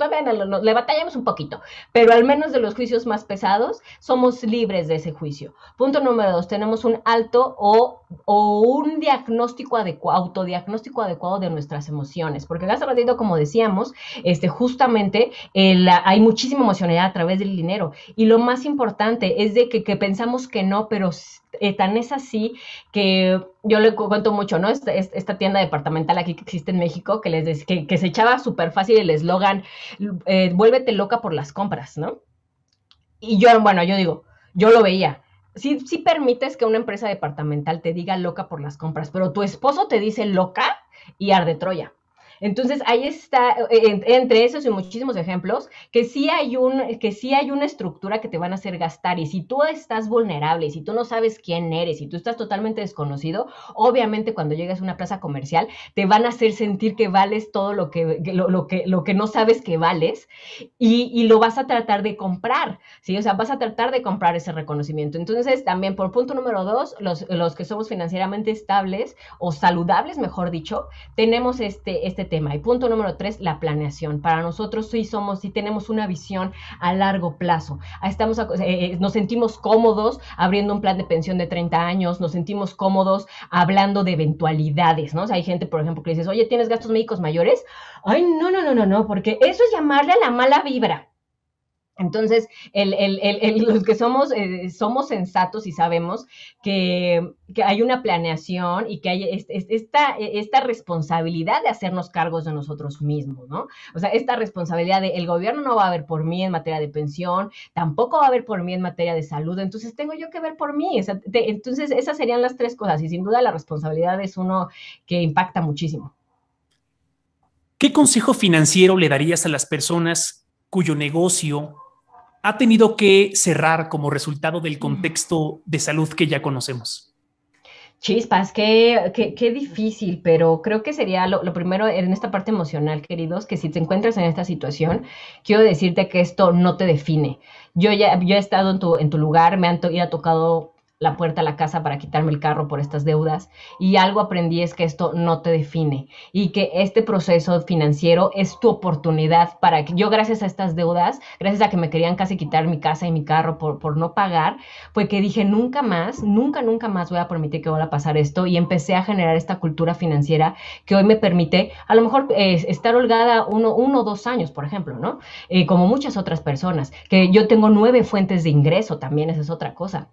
le batallamos un poquito, pero al menos de los juicios más pesados, somos libres de ese juicio. Punto número dos, tenemos un alto o, o un diagnóstico adecuado, autodiagnóstico adecuado de nuestra emociones, porque hace ratito, como decíamos, este, justamente hay muchísima emocionalidad a través del dinero. Y lo más importante es de que, pensamos que no, pero eh, tan es así que yo le cuento mucho, ¿no? Esta, esta, tienda departamental aquí que existe en México, que, les, que, que se echaba súper fácil el eslogan, eh, vuélvete loca por las compras, ¿no? Y yo, bueno, yo digo, yo lo veía. Sí, sí permites que una empresa departamental te diga loca por las compras, pero tu esposo te dice loca, y arde Troya. Entonces, ahí está, eh, entre esos y muchísimos ejemplos, que sí, hay un, que sí hay una estructura que te van a hacer gastar. Y si tú estás vulnerable, y si tú no sabes quién eres, y tú estás totalmente desconocido, obviamente cuando llegas a una plaza comercial, te van a hacer sentir que vales todo lo que, lo, que, lo que no sabes que vales, y, lo vas a tratar de comprar, ¿sí? O sea, vas a tratar de comprar ese reconocimiento. Entonces, también por punto número dos, los, los que somos financieramente estables o saludables, mejor dicho, tenemos este, este tema. Y punto número tres, la planeación. Para nosotros sí somos, sí tenemos una visión a largo plazo. Estamos, eh, eh, nos sentimos cómodos abriendo un plan de pensión de 30 años, nos sentimos cómodos hablando de eventualidades, ¿no? O sea, hay gente, por ejemplo, que dices, oye, ¿tienes gastos médicos mayores? Ay, no, no, no, no, no, porque eso es llamarle a la mala vibra. Entonces, los que somos, eh, somos sensatos y sabemos que, hay una planeación y que hay esta, esta, responsabilidad de hacernos cargos de nosotros mismos, ¿no? O sea, esta responsabilidad de el gobierno no va a ver por mí en materia de pensión, tampoco va a ver por mí en materia de salud, entonces tengo yo que ver por mí. entonces, esas serían las tres cosas y sin duda la responsabilidad es uno que impacta muchísimo. ¿Qué consejo financiero le darías a las personas cuyo negocio ha tenido que cerrar como resultado del contexto de salud que ya conocemos? Chispas, qué, qué, difícil, pero creo que sería lo, primero en esta parte emocional, queridos, que si te encuentras en esta situación, quiero decirte que esto no te define. Yo ya yo he estado en tu, en tu lugar, me han ya tocado la puerta a la casa para quitarme el carro por estas deudas y algo aprendí es que esto no te define y que este proceso financiero es tu oportunidad para que yo gracias a estas deudas, gracias a que me querían casi quitar mi casa y mi carro por, por no pagar, fue que dije nunca más, nunca, nunca más voy a permitir que vuelva a pasar esto y empecé a generar esta cultura financiera que hoy me permite a lo mejor eh, estar holgada uno, uno o dos años, por ejemplo, ¿no? Eh, como muchas otras personas, que yo tengo nueve fuentes de ingreso también, esa es otra cosa.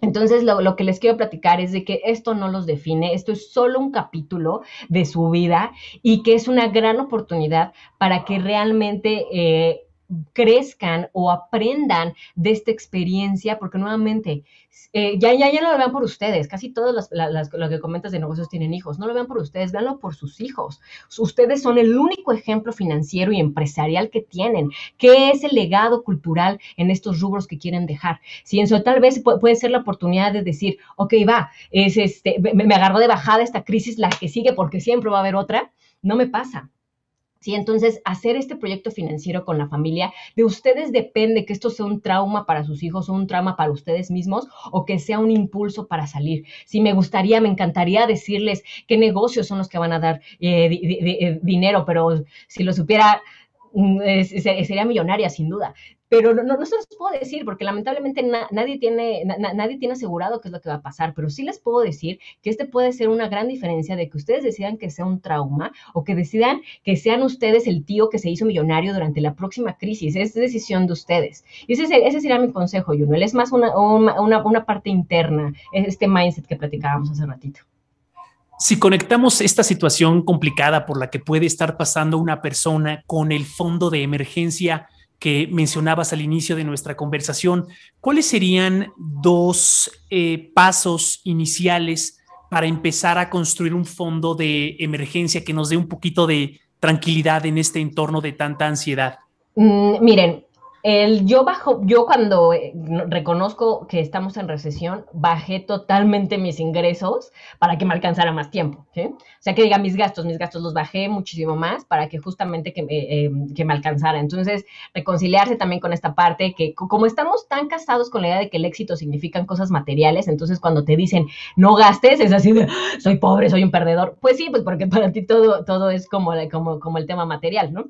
Entonces, lo, que les quiero platicar es de que esto no los define, esto es solo un capítulo de su vida y que es una gran oportunidad para que realmente eh, crezcan o aprendan de esta experiencia, porque nuevamente, eh, ya, ya, ya no lo vean por ustedes, casi todos los, lo que comentas de negocios tienen hijos, no lo vean por ustedes, véanlo por sus hijos. Ustedes son el único ejemplo financiero y empresarial que tienen. ¿Qué es el legado cultural en estos rubros que quieren dejar? Si eso tal vez puede ser la oportunidad de decir, ok, va, es este, me, me agarró de bajada esta crisis, la que sigue, porque siempre va a haber otra, no me pasa ¿sí? Entonces, hacer este proyecto financiero con la familia, de ustedes depende que esto sea un trauma para sus hijos o un trauma para ustedes mismos o que sea un impulso para salir. Si me gustaría, me encantaría decirles qué negocios son los que van a dar eh, eh, dinero, pero si lo supiera, mm, sería millonaria sin duda pero no, no, se los puedo decir porque lamentablemente nadie, tiene, nadie tiene asegurado qué es lo que va a pasar, pero sí les puedo decir que este puede ser una gran diferencia de que ustedes decidan que sea un trauma o que decidan que sean ustedes el tío que se hizo millonario durante la próxima crisis. Es decisión de ustedes. Y ese, ese sería mi consejo, Junel. Es más una, una, una parte interna, es este mindset que platicábamos hace ratito. Si conectamos esta situación complicada por la que puede estar pasando una persona con el fondo de emergencia, que mencionabas al inicio de nuestra conversación, ¿cuáles serían dos eh, pasos iniciales para empezar a construir un fondo de emergencia que nos dé un poquito de tranquilidad en este entorno de tanta ansiedad? Mm, miren, el, yo bajo, yo cuando eh, reconozco que estamos en recesión, bajé totalmente mis ingresos para que me alcanzara más tiempo. O sea, que diga mis gastos, mis gastos los bajé muchísimo más para que justamente que, eh, que me alcanzara. Entonces, reconciliarse también con esta parte, que como estamos tan casados con la idea de que el éxito significan cosas materiales, entonces cuando te dicen no gastes, es así de soy pobre, soy un perdedor. Pues sí, pues porque para ti todo, todo es como, como, como el tema material, ¿no?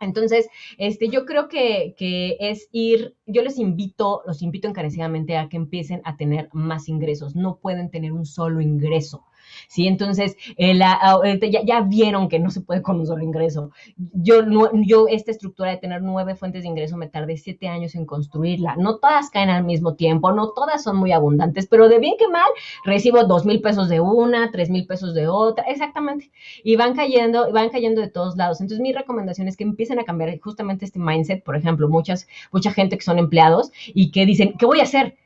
Entonces, este, yo creo que, que, es ir, yo les invito, los invito encarecidamente a que empiecen a tener más ingresos. No pueden tener un solo ingreso. ¿Sí? Entonces, eh, ya, vieron que no se puede con un solo ingreso. Yo, yo, esta estructura de tener nueve fuentes de ingreso, me tardé siete años en construirla. No todas caen al mismo tiempo, no todas son muy abundantes, pero de bien que mal, recibo dos mil pesos de una, tres mil pesos de otra, exactamente. Y van cayendo, van cayendo de todos lados. Entonces, mi recomendación es que empiecen a cambiar justamente este mindset. Por ejemplo, muchas, mucha gente que son empleados y que dicen, ¿qué voy a hacer?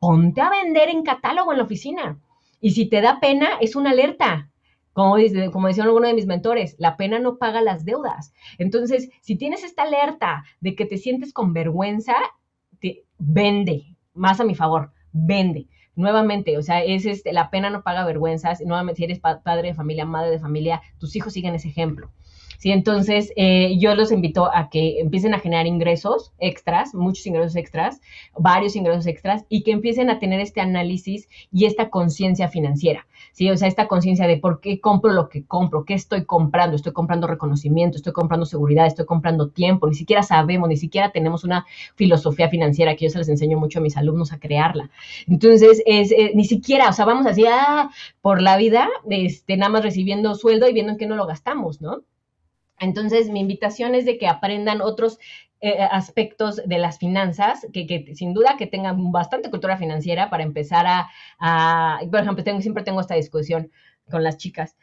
Ponte a vender en catálogo en la oficina y si te da pena, es una alerta. Como, dice, como decía alguno de mis mentores, la pena no paga las deudas. Entonces, si tienes esta alerta de que te sientes con vergüenza, te, vende, más a mi favor, vende. Nuevamente, o sea, es este, la pena no paga vergüenzas. Nuevamente, si eres padre de familia, madre de familia, tus hijos siguen ese ejemplo. ¿Sí? Entonces, eh, yo los invito a que empiecen a generar ingresos extras, muchos ingresos extras, varios ingresos extras, y que empiecen a tener este análisis y esta conciencia financiera, ¿sí? O sea, esta conciencia de por qué compro lo que compro, qué estoy comprando, estoy comprando reconocimiento, estoy comprando seguridad, estoy comprando tiempo, ni siquiera sabemos, ni siquiera tenemos una filosofía financiera que yo se les enseño mucho a mis alumnos a crearla. Entonces, es, eh, ni siquiera, o sea, vamos así, ah, por la vida, este, nada más recibiendo sueldo y viendo en qué no lo gastamos, ¿no? Entonces, mi invitación es de que aprendan otros eh, aspectos de las finanzas, que, sin duda que tengan bastante cultura financiera para empezar a, por ejemplo, tengo, siempre tengo esta discusión con las chicas.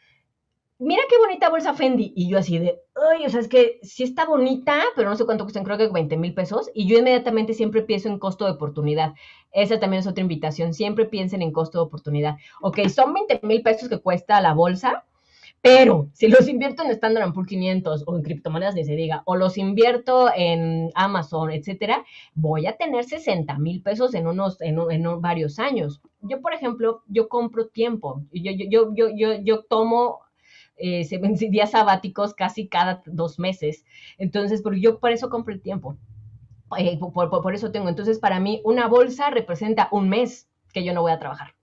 Mira qué bonita bolsa Fendi. Y yo así de, ay, o sea, es que sí está bonita, pero no sé cuánto cuestan, creo que 20 mil pesos. Y yo inmediatamente siempre pienso en costo de oportunidad. Esa también es otra invitación. Siempre piensen en costo de oportunidad. Ok, son 20 mil pesos que cuesta la bolsa, pero si los invierto en Standard Poor's 500 o en criptomonedas, ni se diga, o los invierto en Amazon, etcétera, voy a tener 60 mil pesos en unos, en, varios años. Yo, por ejemplo, yo compro tiempo. Yo, yo, yo, yo, yo tomo eh, días sabáticos casi cada dos meses. Entonces, porque yo por eso compro el tiempo. Eh, por, eso tengo. Entonces, para mí, una bolsa representa un mes que yo no voy a trabajar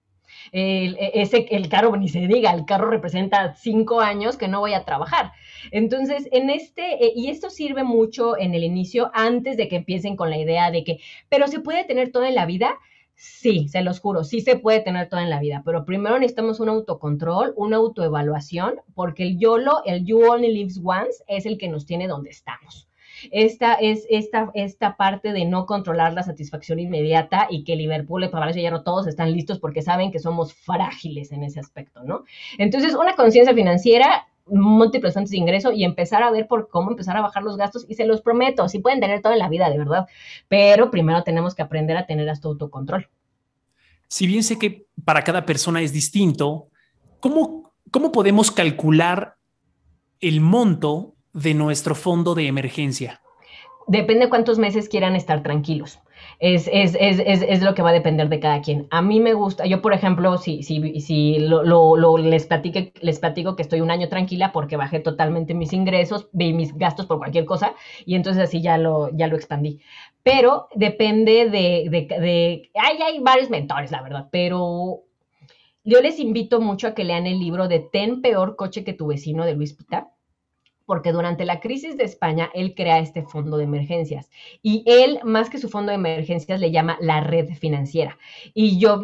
el, e, ese, el carro, ni se diga, el carro representa cinco años que no voy a trabajar. Entonces, en este, eh, y esto sirve mucho en el inicio, antes de que empiecen con la idea de que, pero se puede tener todo en la vida. Sí, se los juro, sí se puede tener todo en la vida, pero primero necesitamos un autocontrol, una autoevaluación, porque el YOLO, el You Only Lives Once, es el que nos tiene donde estamos. Esta es esta, esta parte de no controlar la satisfacción inmediata y que Liverpool y Palacio ya no todos están listos porque saben que somos frágiles en ese aspecto, ¿no? Entonces, una conciencia financiera múltiples fuentes de ingreso y empezar a ver por cómo empezar a bajar los gastos y se los prometo, sí pueden tener todo en la vida, de verdad, pero primero tenemos que aprender a tener hasta autocontrol. Si bien sé que para cada persona es distinto, ¿cómo, cómo podemos calcular el monto de nuestro fondo de emergencia? Depende cuántos meses quieran estar tranquilos. Es, es, es, es, lo que va a depender de cada quien. A mí me gusta, yo por ejemplo, si, si, si lo, lo, les, platique, les platico que estoy un año tranquila porque bajé totalmente mis ingresos y mis gastos por cualquier cosa y entonces así ya lo, ya lo expandí. Pero depende de, de, de hay, hay varios mentores, la verdad, pero yo les invito mucho a que lean el libro de Ten peor coche que tu vecino de Luis Pita porque durante la crisis de España él crea este fondo de emergencias y él más que su fondo de emergencias le llama la red financiera. Y yo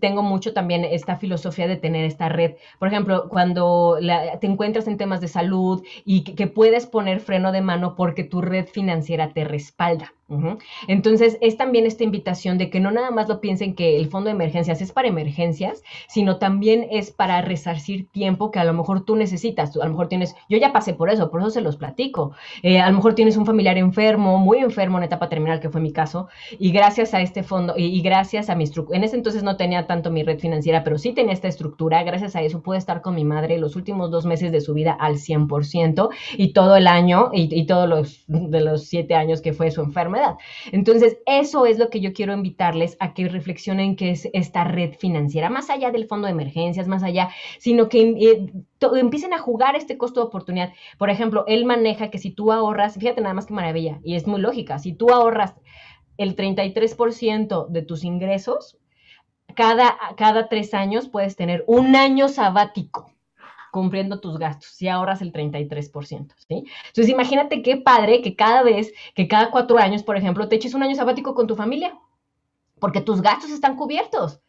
tengo mucho también esta filosofía de tener esta red. Por ejemplo cuando te encuentras en temas de salud y que puedes poner freno de mano porque tu red financiera te respalda entonces, es también esta invitación de que no nada más lo piensen que el fondo de emergencias es para emergencias, sino también es para resarcir tiempo que a lo mejor tú necesitas. a lo mejor tienes, yo ya pasé por eso, por eso se los platico. Eh, a lo mejor tienes un familiar enfermo, muy enfermo en etapa terminal, que fue mi caso, y gracias a este fondo y, gracias a mi estructura, en ese entonces no tenía tanto mi red financiera, pero sí tenía esta estructura, gracias a eso pude estar con mi madre los últimos dos meses de su vida al 100% y todo el año y, y todos los de los siete años que fue su enfermedad entonces, eso es lo que yo quiero invitarles a que reflexionen que es esta red financiera, más allá del fondo de emergencias, más allá, sino que eh, empiecen a jugar este costo de oportunidad. Por ejemplo, él maneja que si tú ahorras, fíjate nada más que maravilla, y es muy lógica, si tú ahorras el 33% de tus ingresos, cada, cada tres años puedes tener un año sabático cumpliendo tus gastos si ahorras el 33%, ¿sí? Entonces imagínate qué padre que cada vez, que cada cuatro años, por ejemplo, te eches un año sabático con tu familia, porque tus gastos están cubiertos.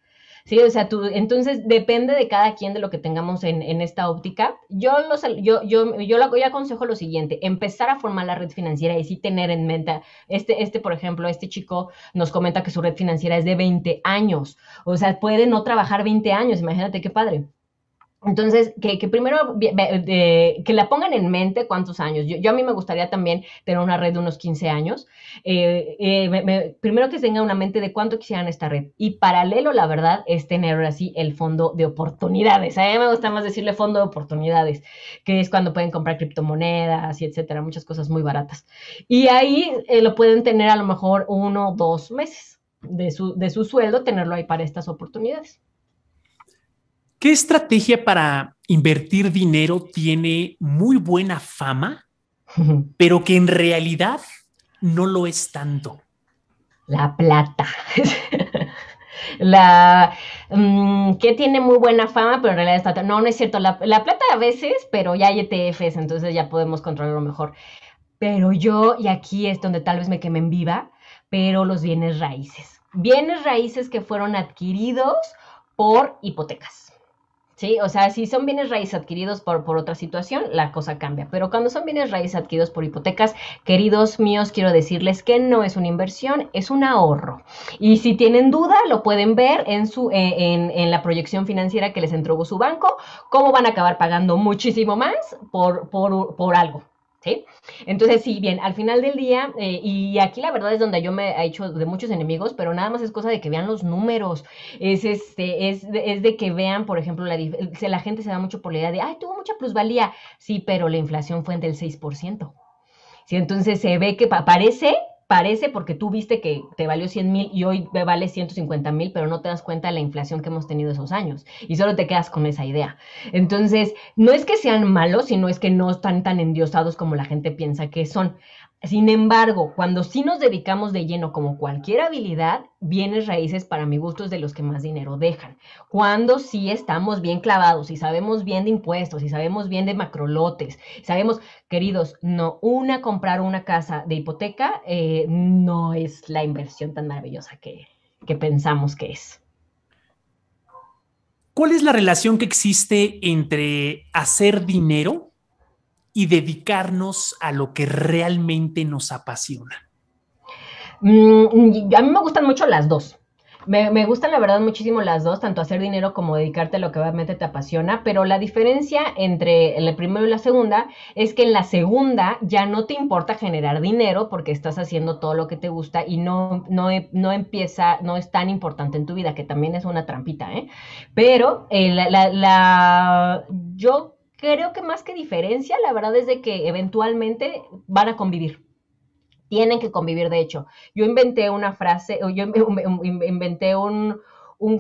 Sí, o sea, tú, entonces depende de cada quien de lo que tengamos en, esta óptica. Yo, los, yo, yo, yo aconsejo lo siguiente, empezar a formar la red financiera y sí tener en mente, este, este, por ejemplo, este chico nos comenta que su red financiera es de 20 años, o sea, puede no trabajar 20 años, imagínate qué padre. Entonces, que, primero, que la pongan en mente cuántos años. Yo, a mí me gustaría también tener una red de unos 15 años. Eh, eh, primero que tengan una mente de cuánto quisieran esta red. Y paralelo, la verdad, es tener así el fondo de oportunidades. A mí me gusta más decirle fondo de oportunidades, que es cuando pueden comprar criptomonedas y etcétera, muchas cosas muy baratas. Y ahí eh, lo pueden tener a lo mejor uno o dos meses de su, de su sueldo, tenerlo ahí para estas oportunidades. ¿Qué estrategia para invertir dinero tiene muy buena fama, pero que en realidad no lo es tanto? La plata. la mm, que tiene muy buena fama, pero en realidad está. No, no es cierto. La, la, plata a veces, pero ya hay ETFs, entonces ya podemos controlarlo mejor. Pero yo, y aquí es donde tal vez me quemen viva, pero los bienes raíces. Bienes raíces que fueron adquiridos por hipotecas. ¿Sí? O sea, si son bienes raíces adquiridos por, por otra situación, la cosa cambia. Pero cuando son bienes raíces adquiridos por hipotecas, queridos míos, quiero decirles que no es una inversión, es un ahorro. Y si tienen duda, lo pueden ver en, su, eh, en, en, la proyección financiera que les entregó su banco, cómo van a acabar pagando muchísimo más por, por, por algo. ¿Sí? Entonces, sí, bien, al final del día, eh, y aquí la verdad es donde yo me he hecho de muchos enemigos, pero nada más es cosa de que vean los números, es, este, es, es de que vean, por ejemplo, la, la gente se da mucho por la idea de, ay, tuvo mucha plusvalía, sí, pero la inflación fue del 6%. Sí, entonces se ve que parece parece porque tú viste que te valió 100 mil y hoy vale 150 mil, pero no te das cuenta de la inflación que hemos tenido esos años y solo te quedas con esa idea. Entonces, no es que sean malos, sino es que no están tan endiosados como la gente piensa que son. Sin embargo, cuando sí nos dedicamos de lleno como cualquier habilidad, bienes raíces para mi gusto es de los que más dinero dejan. Cuando sí estamos bien clavados y sabemos bien de impuestos y sabemos bien de macrolotes, sabemos, queridos, no, una comprar una casa de hipoteca eh, no es la inversión tan maravillosa que, que pensamos que es. ¿Cuál es la relación que existe entre hacer dinero y dedicarnos a lo que realmente nos apasiona? Mm, a mí me gustan mucho las dos. Me, gustan la verdad muchísimo las dos, tanto hacer dinero como dedicarte a lo que obviamente te apasiona, pero la diferencia entre el primero y la segunda es que en la segunda ya no te importa generar dinero porque estás haciendo todo lo que te gusta y no, no, no empieza, no es tan importante en tu vida, que también es una trampita, ¿eh? Pero eh, la, yo creo que más que diferencia, la verdad es de que eventualmente van a convivir tienen que convivir, de hecho. Yo inventé una frase, o yo inventé un,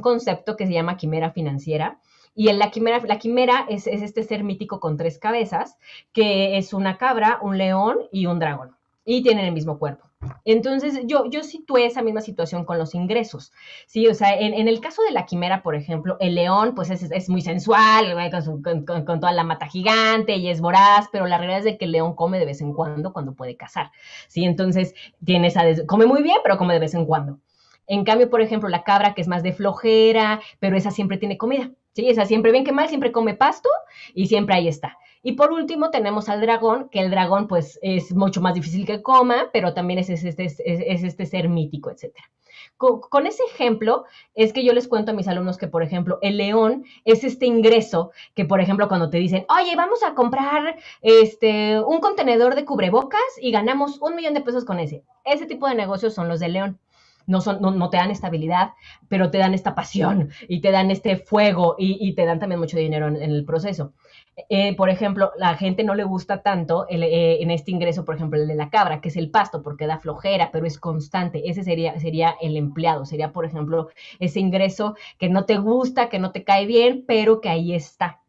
concepto que se llama quimera financiera. Y en la quimera, la quimera es, es, este ser mítico con tres cabezas, que es una cabra, un león y un dragón. Y tienen el mismo cuerpo. Entonces, yo, yo situé esa misma situación con los ingresos, ¿sí? O sea, en, el caso de la quimera, por ejemplo, el león, pues es, muy sensual, con, con, toda la mata gigante y es voraz, pero la realidad es de que el león come de vez en cuando cuando puede cazar, ¿sí? Entonces, tiene esa, come muy bien, pero come de vez en cuando. En cambio, por ejemplo, la cabra, que es más de flojera, pero esa siempre tiene comida, ¿sí? Esa siempre, bien que mal, siempre come pasto y siempre ahí está. Y por último tenemos al dragón, que el dragón pues es mucho más difícil que coma, pero también es, este, este ser mítico, etc. Con, ese ejemplo es que yo les cuento a mis alumnos que, por ejemplo, el león es este ingreso que, por ejemplo, cuando te dicen, oye, vamos a comprar este, un contenedor de cubrebocas y ganamos un millón de pesos con ese. Ese tipo de negocios son los de león no, son, no, te dan estabilidad, pero te dan esta pasión y te dan este fuego y, te dan también mucho dinero en, el proceso. Eh, por ejemplo, la gente no le gusta tanto eh, en este ingreso, por ejemplo, el de la cabra, que es el pasto, porque da flojera, pero es constante. Ese sería, sería el empleado, sería, por ejemplo, ese ingreso que no te gusta, que no te cae bien, pero que ahí está.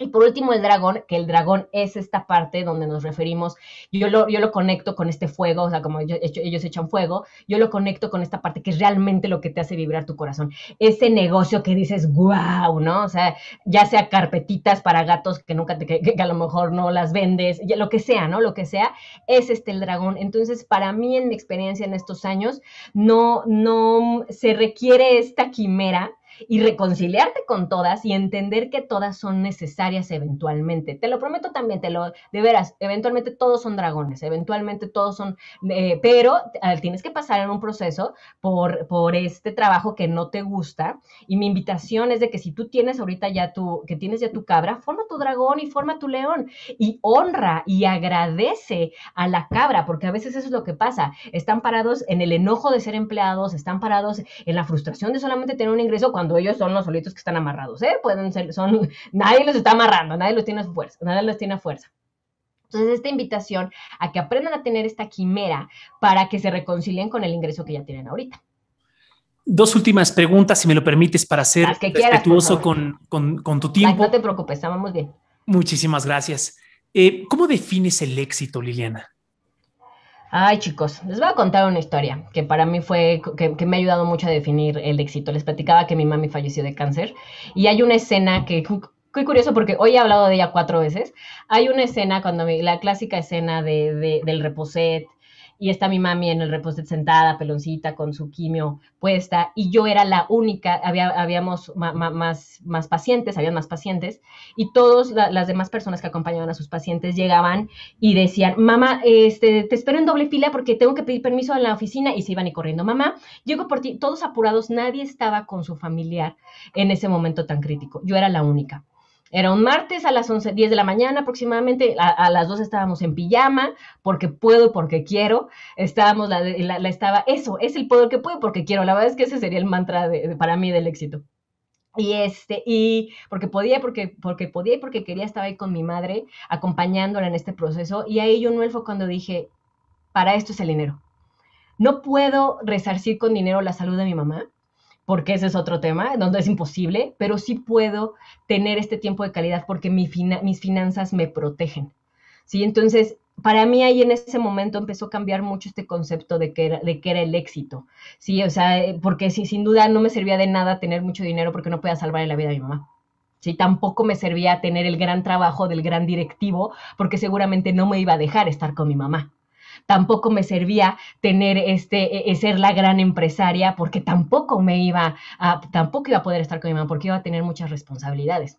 Y por último, el dragón, que el dragón es esta parte donde nos referimos, yo lo, yo lo conecto con este fuego, o sea, como ellos, echan fuego, yo lo conecto con esta parte que es realmente lo que te hace vibrar tu corazón. Ese negocio que dices, wow, ¿no? O sea, ya sea carpetitas para gatos que nunca te, que, a lo mejor no las vendes, ya, lo que sea, ¿no? Lo que sea, es este el dragón. Entonces, para mí, en mi experiencia en estos años, no, no se requiere esta quimera y reconciliarte con todas y entender que todas son necesarias eventualmente. Te lo prometo también, te lo, de veras, eventualmente todos son dragones, eventualmente todos son, eh, pero tienes que pasar en un proceso por, por este trabajo que no te gusta. Y mi invitación es de que si tú tienes ahorita ya tu, que tienes ya tu cabra, forma tu dragón y forma tu león. Y honra y agradece a la cabra, porque a veces eso es lo que pasa, están parados en el enojo de ser empleados, están parados en la frustración de solamente tener un ingreso cuando ellos son los solitos que están amarrados, ¿eh? Pueden ser, son, nadie los está amarrando, nadie los tiene a fuerza, nadie los tiene a fuerza. Entonces, esta invitación a que aprendan a tener esta quimera para que se reconcilien con el ingreso que ya tienen ahorita. Dos últimas preguntas, si me lo permites, para ser respetuoso con, tu tiempo. no te preocupes, estamos bien. Muchísimas gracias. Eh, ¿Cómo defines el éxito, Liliana? Ay, chicos, les voy a contar una historia que para mí fue, que, me ha ayudado mucho a definir el éxito. Les platicaba que mi mami falleció de cáncer y hay una escena que, qué curioso porque hoy he hablado de ella cuatro veces. Hay una escena cuando la clásica escena de, del reposet, y está mi mami en el reposet sentada, peloncita, con su quimio puesta, y yo era la única, había, habíamos más, más pacientes, había más pacientes, y todas las demás personas que acompañaban a sus pacientes llegaban y decían, mamá, este, te espero en doble fila porque tengo que pedir permiso a la oficina, y se iban y corriendo, mamá, llego por ti, todos apurados, nadie estaba con su familiar en ese momento tan crítico, yo era la única. Era un martes a las 11, 10 de la mañana aproximadamente, a, las 2 estábamos en pijama, porque puedo, porque quiero, estábamos, la, la, estaba, eso, es el poder que puedo porque quiero, la verdad es que ese sería el mantra para mí del éxito. Y este, y porque podía, porque, porque podía y porque quería, estaba ahí con mi madre, acompañándola en este proceso, y ahí yo no fue cuando dije, para esto es el dinero. No puedo resarcir con dinero la salud de mi mamá, porque ese es otro tema, donde es imposible, pero sí puedo tener este tiempo de calidad porque mis finanzas me protegen. ¿sí? Entonces, para mí ahí en ese momento empezó a cambiar mucho este concepto de que era, el éxito, ¿sí? O sea, porque sí, sin duda no me servía de nada tener mucho dinero porque no podía salvar la vida de mi mamá. ¿sí? Tampoco me servía tener el gran trabajo del gran directivo porque seguramente no me iba a dejar estar con mi mamá tampoco me servía tener este, e, e, ser la gran empresaria, porque tampoco me iba a, tampoco iba a poder estar con mi mamá, porque iba a tener muchas responsabilidades.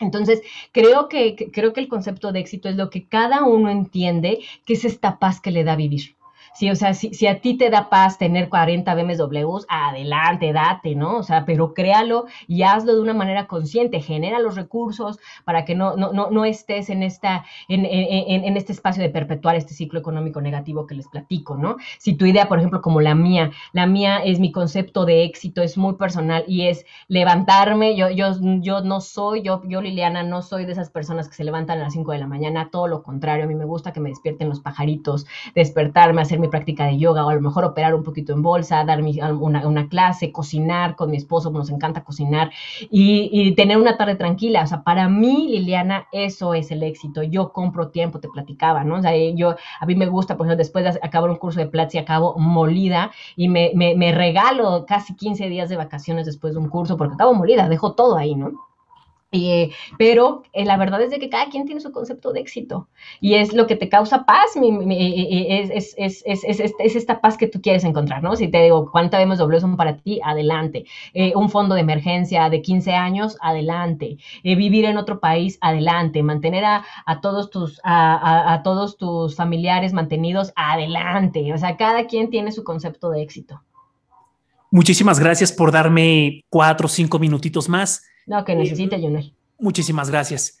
Entonces, creo que, creo que el concepto de éxito es lo que cada uno entiende que es esta paz que le da vivir. Sí, o sea, si, si, a ti te da paz tener 40 BMWs, adelante, date, ¿no? O sea, pero créalo y hazlo de una manera consciente, genera los recursos para que no, no, no, no estés en, esta, en, en, en, este espacio de perpetuar este ciclo económico negativo que les platico, ¿no? Si tu idea, por ejemplo, como la mía, la mía es mi concepto de éxito, es muy personal y es levantarme, yo, yo, yo no soy, yo, yo Liliana, no soy de esas personas que se levantan a las 5 de la mañana, todo lo contrario, a mí me gusta que me despierten los pajaritos, despertarme, hacer mi práctica de yoga o a lo mejor operar un poquito en bolsa, dar una, una clase, cocinar con mi esposo, nos encanta cocinar y, y, tener una tarde tranquila. O sea, para mí, Liliana, eso es el éxito. Yo compro tiempo, te platicaba, ¿no? O sea, yo, a mí me gusta, por ejemplo, después de acabar un curso de Platzi, acabo molida y me, me, me regalo casi 15 días de vacaciones después de un curso porque acabo molida, dejo todo ahí, ¿no? Eh, pero eh, la verdad es de que cada quien tiene su concepto de éxito y es lo que te causa paz, mi, mi, es, es, es, es, esta paz que tú quieres encontrar, ¿no? Si te digo, ¿cuánta BMW son para ti? Adelante. Eh, un fondo de emergencia de 15 años, adelante. vivir en otro país, adelante. Mantener a, a todos tus, a, a todos tus familiares mantenidos, adelante. O sea, cada quien tiene su concepto de éxito. Muchísimas gracias por darme cuatro o cinco minutitos más. No, que necesite, Junel. Muchísimas gracias.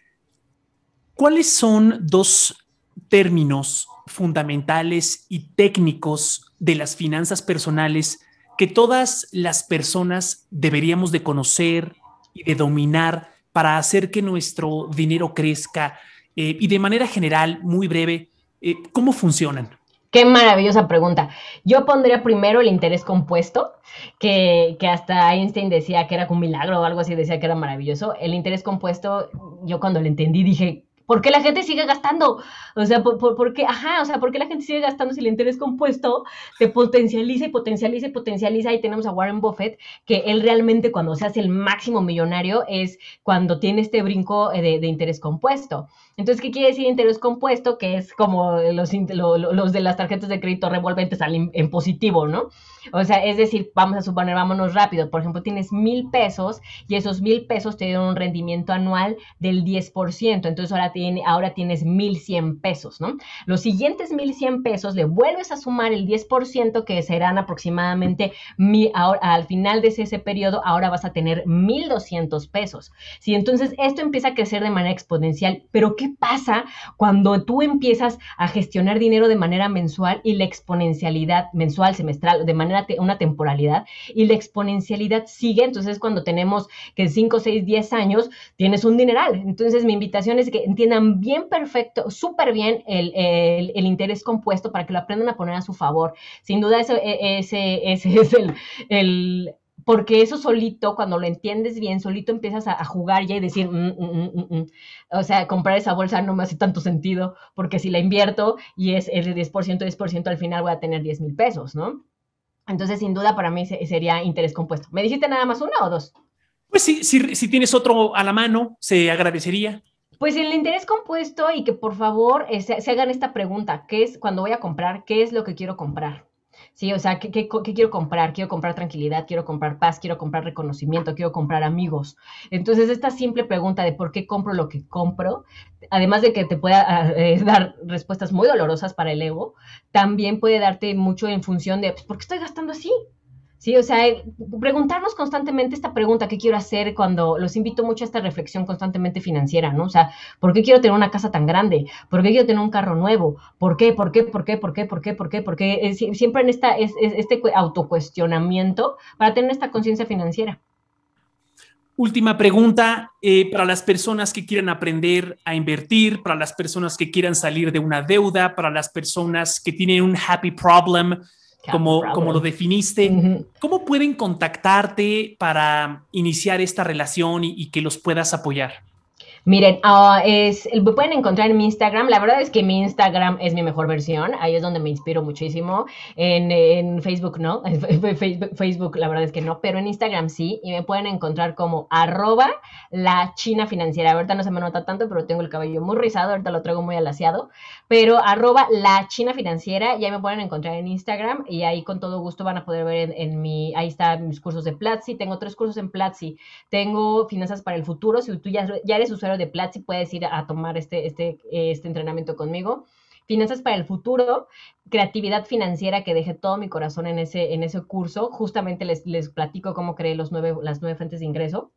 ¿Cuáles son dos términos fundamentales y técnicos de las finanzas personales que todas las personas deberíamos de conocer y de dominar para hacer que nuestro dinero crezca? Eh, y de manera general, muy breve, eh, ¿cómo funcionan? Qué maravillosa pregunta. Yo pondría primero el interés compuesto, que, que, hasta Einstein decía que era un milagro o algo así, decía que era maravilloso. El interés compuesto, yo cuando lo entendí dije, ¿por qué la gente sigue gastando? O sea, ¿por, por, qué? Ajá, o sea, ¿por qué la gente sigue gastando si el interés compuesto te potencializa y potencializa y potencializa? Y tenemos a Warren Buffett, que él realmente cuando se hace el máximo millonario es cuando tiene este brinco de, de interés compuesto. Entonces, ¿qué quiere decir interés compuesto? Que es como los, de las tarjetas de crédito revolventes salen en positivo, ¿no? O sea, es decir, vamos a suponer, vámonos rápido. Por ejemplo, tienes mil pesos y esos mil pesos te dieron un rendimiento anual del 10%. Entonces, ahora, tiene, ahora tienes mil cien pesos, ¿no? Los siguientes mil cien pesos le vuelves a sumar el 10%, que serán aproximadamente, mil, ahora, al final de ese, periodo, ahora vas a tener mil doscientos pesos. ¿sí? Entonces, esto empieza a crecer de manera exponencial. Pero, ¿qué pasa cuando tú empiezas a gestionar dinero de manera mensual y la exponencialidad mensual, semestral, de manera una temporalidad y la exponencialidad sigue? Entonces, cuando tenemos que 5, 6, 10 años, tienes un dineral. Entonces, mi invitación es que entiendan bien perfecto, súper bien el, el, interés compuesto para que lo aprendan a poner a su favor. Sin duda, ese, ese, ese es el porque eso solito, cuando lo entiendes bien, solito empiezas a, a jugar ya y decir, mm, mm, mm, mm, o sea, comprar esa bolsa no me hace tanto sentido, porque si la invierto y es el 10%, 10%, al final voy a tener 10 mil pesos, ¿no? Entonces, sin duda, para mí sería interés compuesto. ¿Me dijiste nada más una o dos? Pues sí, si, si tienes otro a la mano, se agradecería. Pues el interés compuesto y que por favor eh, se, se hagan esta pregunta, ¿qué es cuando voy a comprar? ¿Qué es lo que quiero comprar? Sí, o sea, ¿qué, ¿qué, quiero comprar? Quiero comprar tranquilidad, quiero comprar paz, quiero comprar reconocimiento, quiero comprar amigos. Entonces, esta simple pregunta de por qué compro lo que compro, además de que te pueda eh, dar respuestas muy dolorosas para el ego, también puede darte mucho en función de, pues, ¿por qué estoy gastando así? Sí, o sea, preguntarnos constantemente esta pregunta, ¿qué quiero hacer cuando los invito mucho a esta reflexión constantemente financiera, ¿no? O sea, ¿por qué quiero tener una casa tan grande? ¿Por qué quiero tener un carro nuevo? ¿Por qué? ¿Por qué? ¿Por qué? ¿Por qué? ¿Por qué? ¿Por qué? Porque siempre en esta, es, es, este autocuestionamiento para tener esta conciencia financiera. Última pregunta eh, para las personas que quieran aprender a invertir, para las personas que quieran salir de una deuda, para las personas que tienen un happy problem, como, como, lo definiste. Uh -huh. ¿Cómo pueden contactarte para iniciar esta relación y, y que los puedas apoyar? Miren, uh, me pueden encontrar en mi Instagram. La verdad es que mi Instagram es mi mejor versión. Ahí es donde me inspiro muchísimo. En, Facebook no. Facebook, la verdad es que no. Pero en Instagram sí. Y me pueden encontrar como arroba la china financiera. Ahorita no se me nota tanto, pero tengo el cabello muy rizado. Ahorita lo traigo muy alaciado. Pero arroba la financiera. Y ahí me pueden encontrar en Instagram. Y ahí con todo gusto van a poder ver en, en mi. Ahí están mis cursos de Platzi. Tengo tres cursos en Platzi. Tengo finanzas para el futuro. Si tú ya eres usuario usuario de Platzi, puedes ir a, tomar este, este, este entrenamiento conmigo. Finanzas para el futuro, creatividad financiera que dejé todo mi corazón en ese, en ese curso. Justamente les, les platico cómo creé los nueve, las nueve fuentes de ingreso.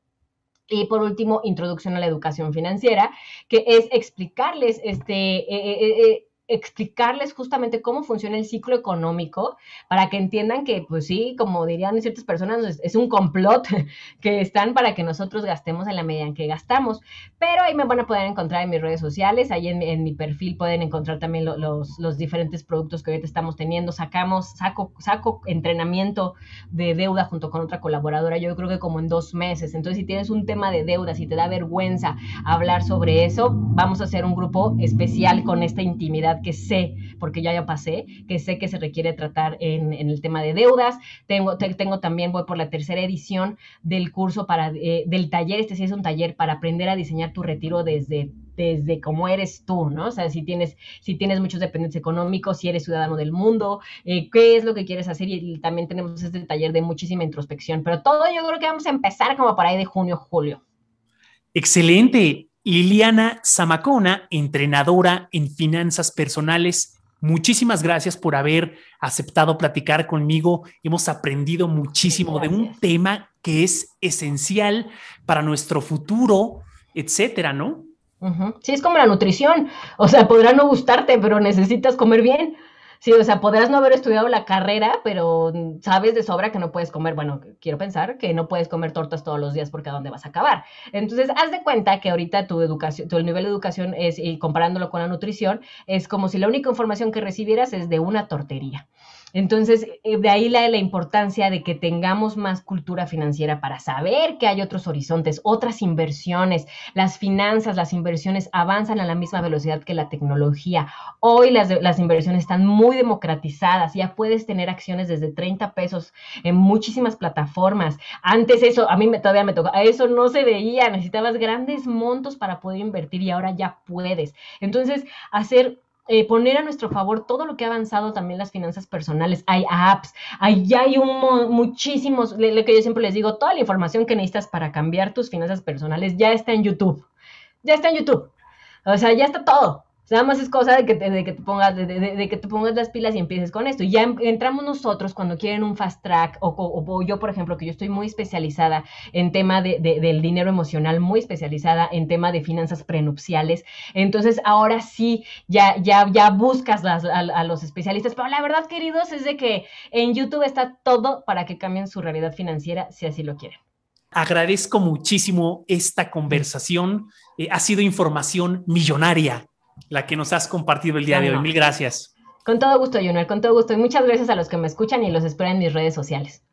Y por último, introducción a la educación financiera, que es explicarles este, eh, eh, eh, explicarles justamente cómo funciona el ciclo económico para que entiendan que, pues sí, como dirían ciertas personas, es, un complot que están para que nosotros gastemos en la medida en que gastamos. Pero ahí me van a poder encontrar en mis redes sociales, ahí en, mi perfil pueden encontrar también los, los, diferentes productos que ahorita estamos teniendo. Sacamos, saco, saco entrenamiento de deuda junto con otra colaboradora, yo creo que como en dos meses. Entonces, si tienes un tema de deuda, si te da vergüenza hablar sobre eso, vamos a hacer un grupo especial con esta intimidad que sé, porque ya ya pasé, que sé que se requiere tratar en, el tema de deudas. Tengo, tengo también, voy por la tercera edición del curso para, eh, del taller, este sí es un taller para aprender a diseñar tu retiro desde desde cómo eres tú, ¿no? O sea, si tienes, si tienes muchos dependientes económicos, si eres ciudadano del mundo, eh, qué es lo que quieres hacer y, también tenemos este taller de muchísima introspección, pero todo yo creo que vamos a empezar como para ahí de junio, julio. Excelente. Liliana Zamacona, entrenadora en finanzas personales. Muchísimas gracias por haber aceptado platicar conmigo. Hemos aprendido muchísimo de un tema que es esencial para nuestro futuro, etcétera, ¿no? Sí, es como la nutrición. O sea, podrá no gustarte, pero necesitas comer bien. Sí, o sea, podrás no haber estudiado la carrera, pero sabes de sobra que no puedes comer, bueno, quiero pensar que no puedes comer tortas todos los días porque a dónde vas a acabar. Entonces, haz de cuenta que ahorita tu educación, tu nivel de educación es, y comparándolo con la nutrición, es como si la única información que recibieras es de una tortería. Entonces, eh, de ahí la, importancia de que tengamos más cultura financiera para saber que hay otros horizontes, otras inversiones. Las finanzas, las inversiones avanzan a la misma velocidad que la tecnología. Hoy las, las inversiones están muy democratizadas. Ya puedes tener acciones desde 30 pesos en muchísimas plataformas. Antes eso, a mí me, todavía me tocó, eso no se veía. Necesitabas grandes montos para poder invertir y ahora ya puedes. Entonces, hacer eh, poner a nuestro favor todo lo que ha avanzado también las finanzas personales. Hay apps, hay, hay un, muchísimos, lo que yo siempre les digo, toda la información que necesitas para cambiar tus finanzas personales ya está en YouTube. Ya está en YouTube. O sea, ya está todo. Nada más es cosa de que te, que te pongas, de, que te pongas las pilas y empieces con esto. Ya entramos nosotros cuando quieren un fast track, o, yo, por ejemplo, que yo estoy muy especializada en tema del dinero emocional, muy especializada en tema de finanzas prenupciales. Entonces, ahora sí, ya, ya, ya buscas a, a, los especialistas. Pero la verdad, queridos, es de que en YouTube está todo para que cambien su realidad financiera, si así lo quieren. Agradezco muchísimo esta conversación. Eh, ha sido información millonaria la que nos has compartido el día de hoy. Mil gracias. Con todo gusto, Junior, con todo gusto. Y muchas gracias a los que me escuchan y los espero en mis redes sociales.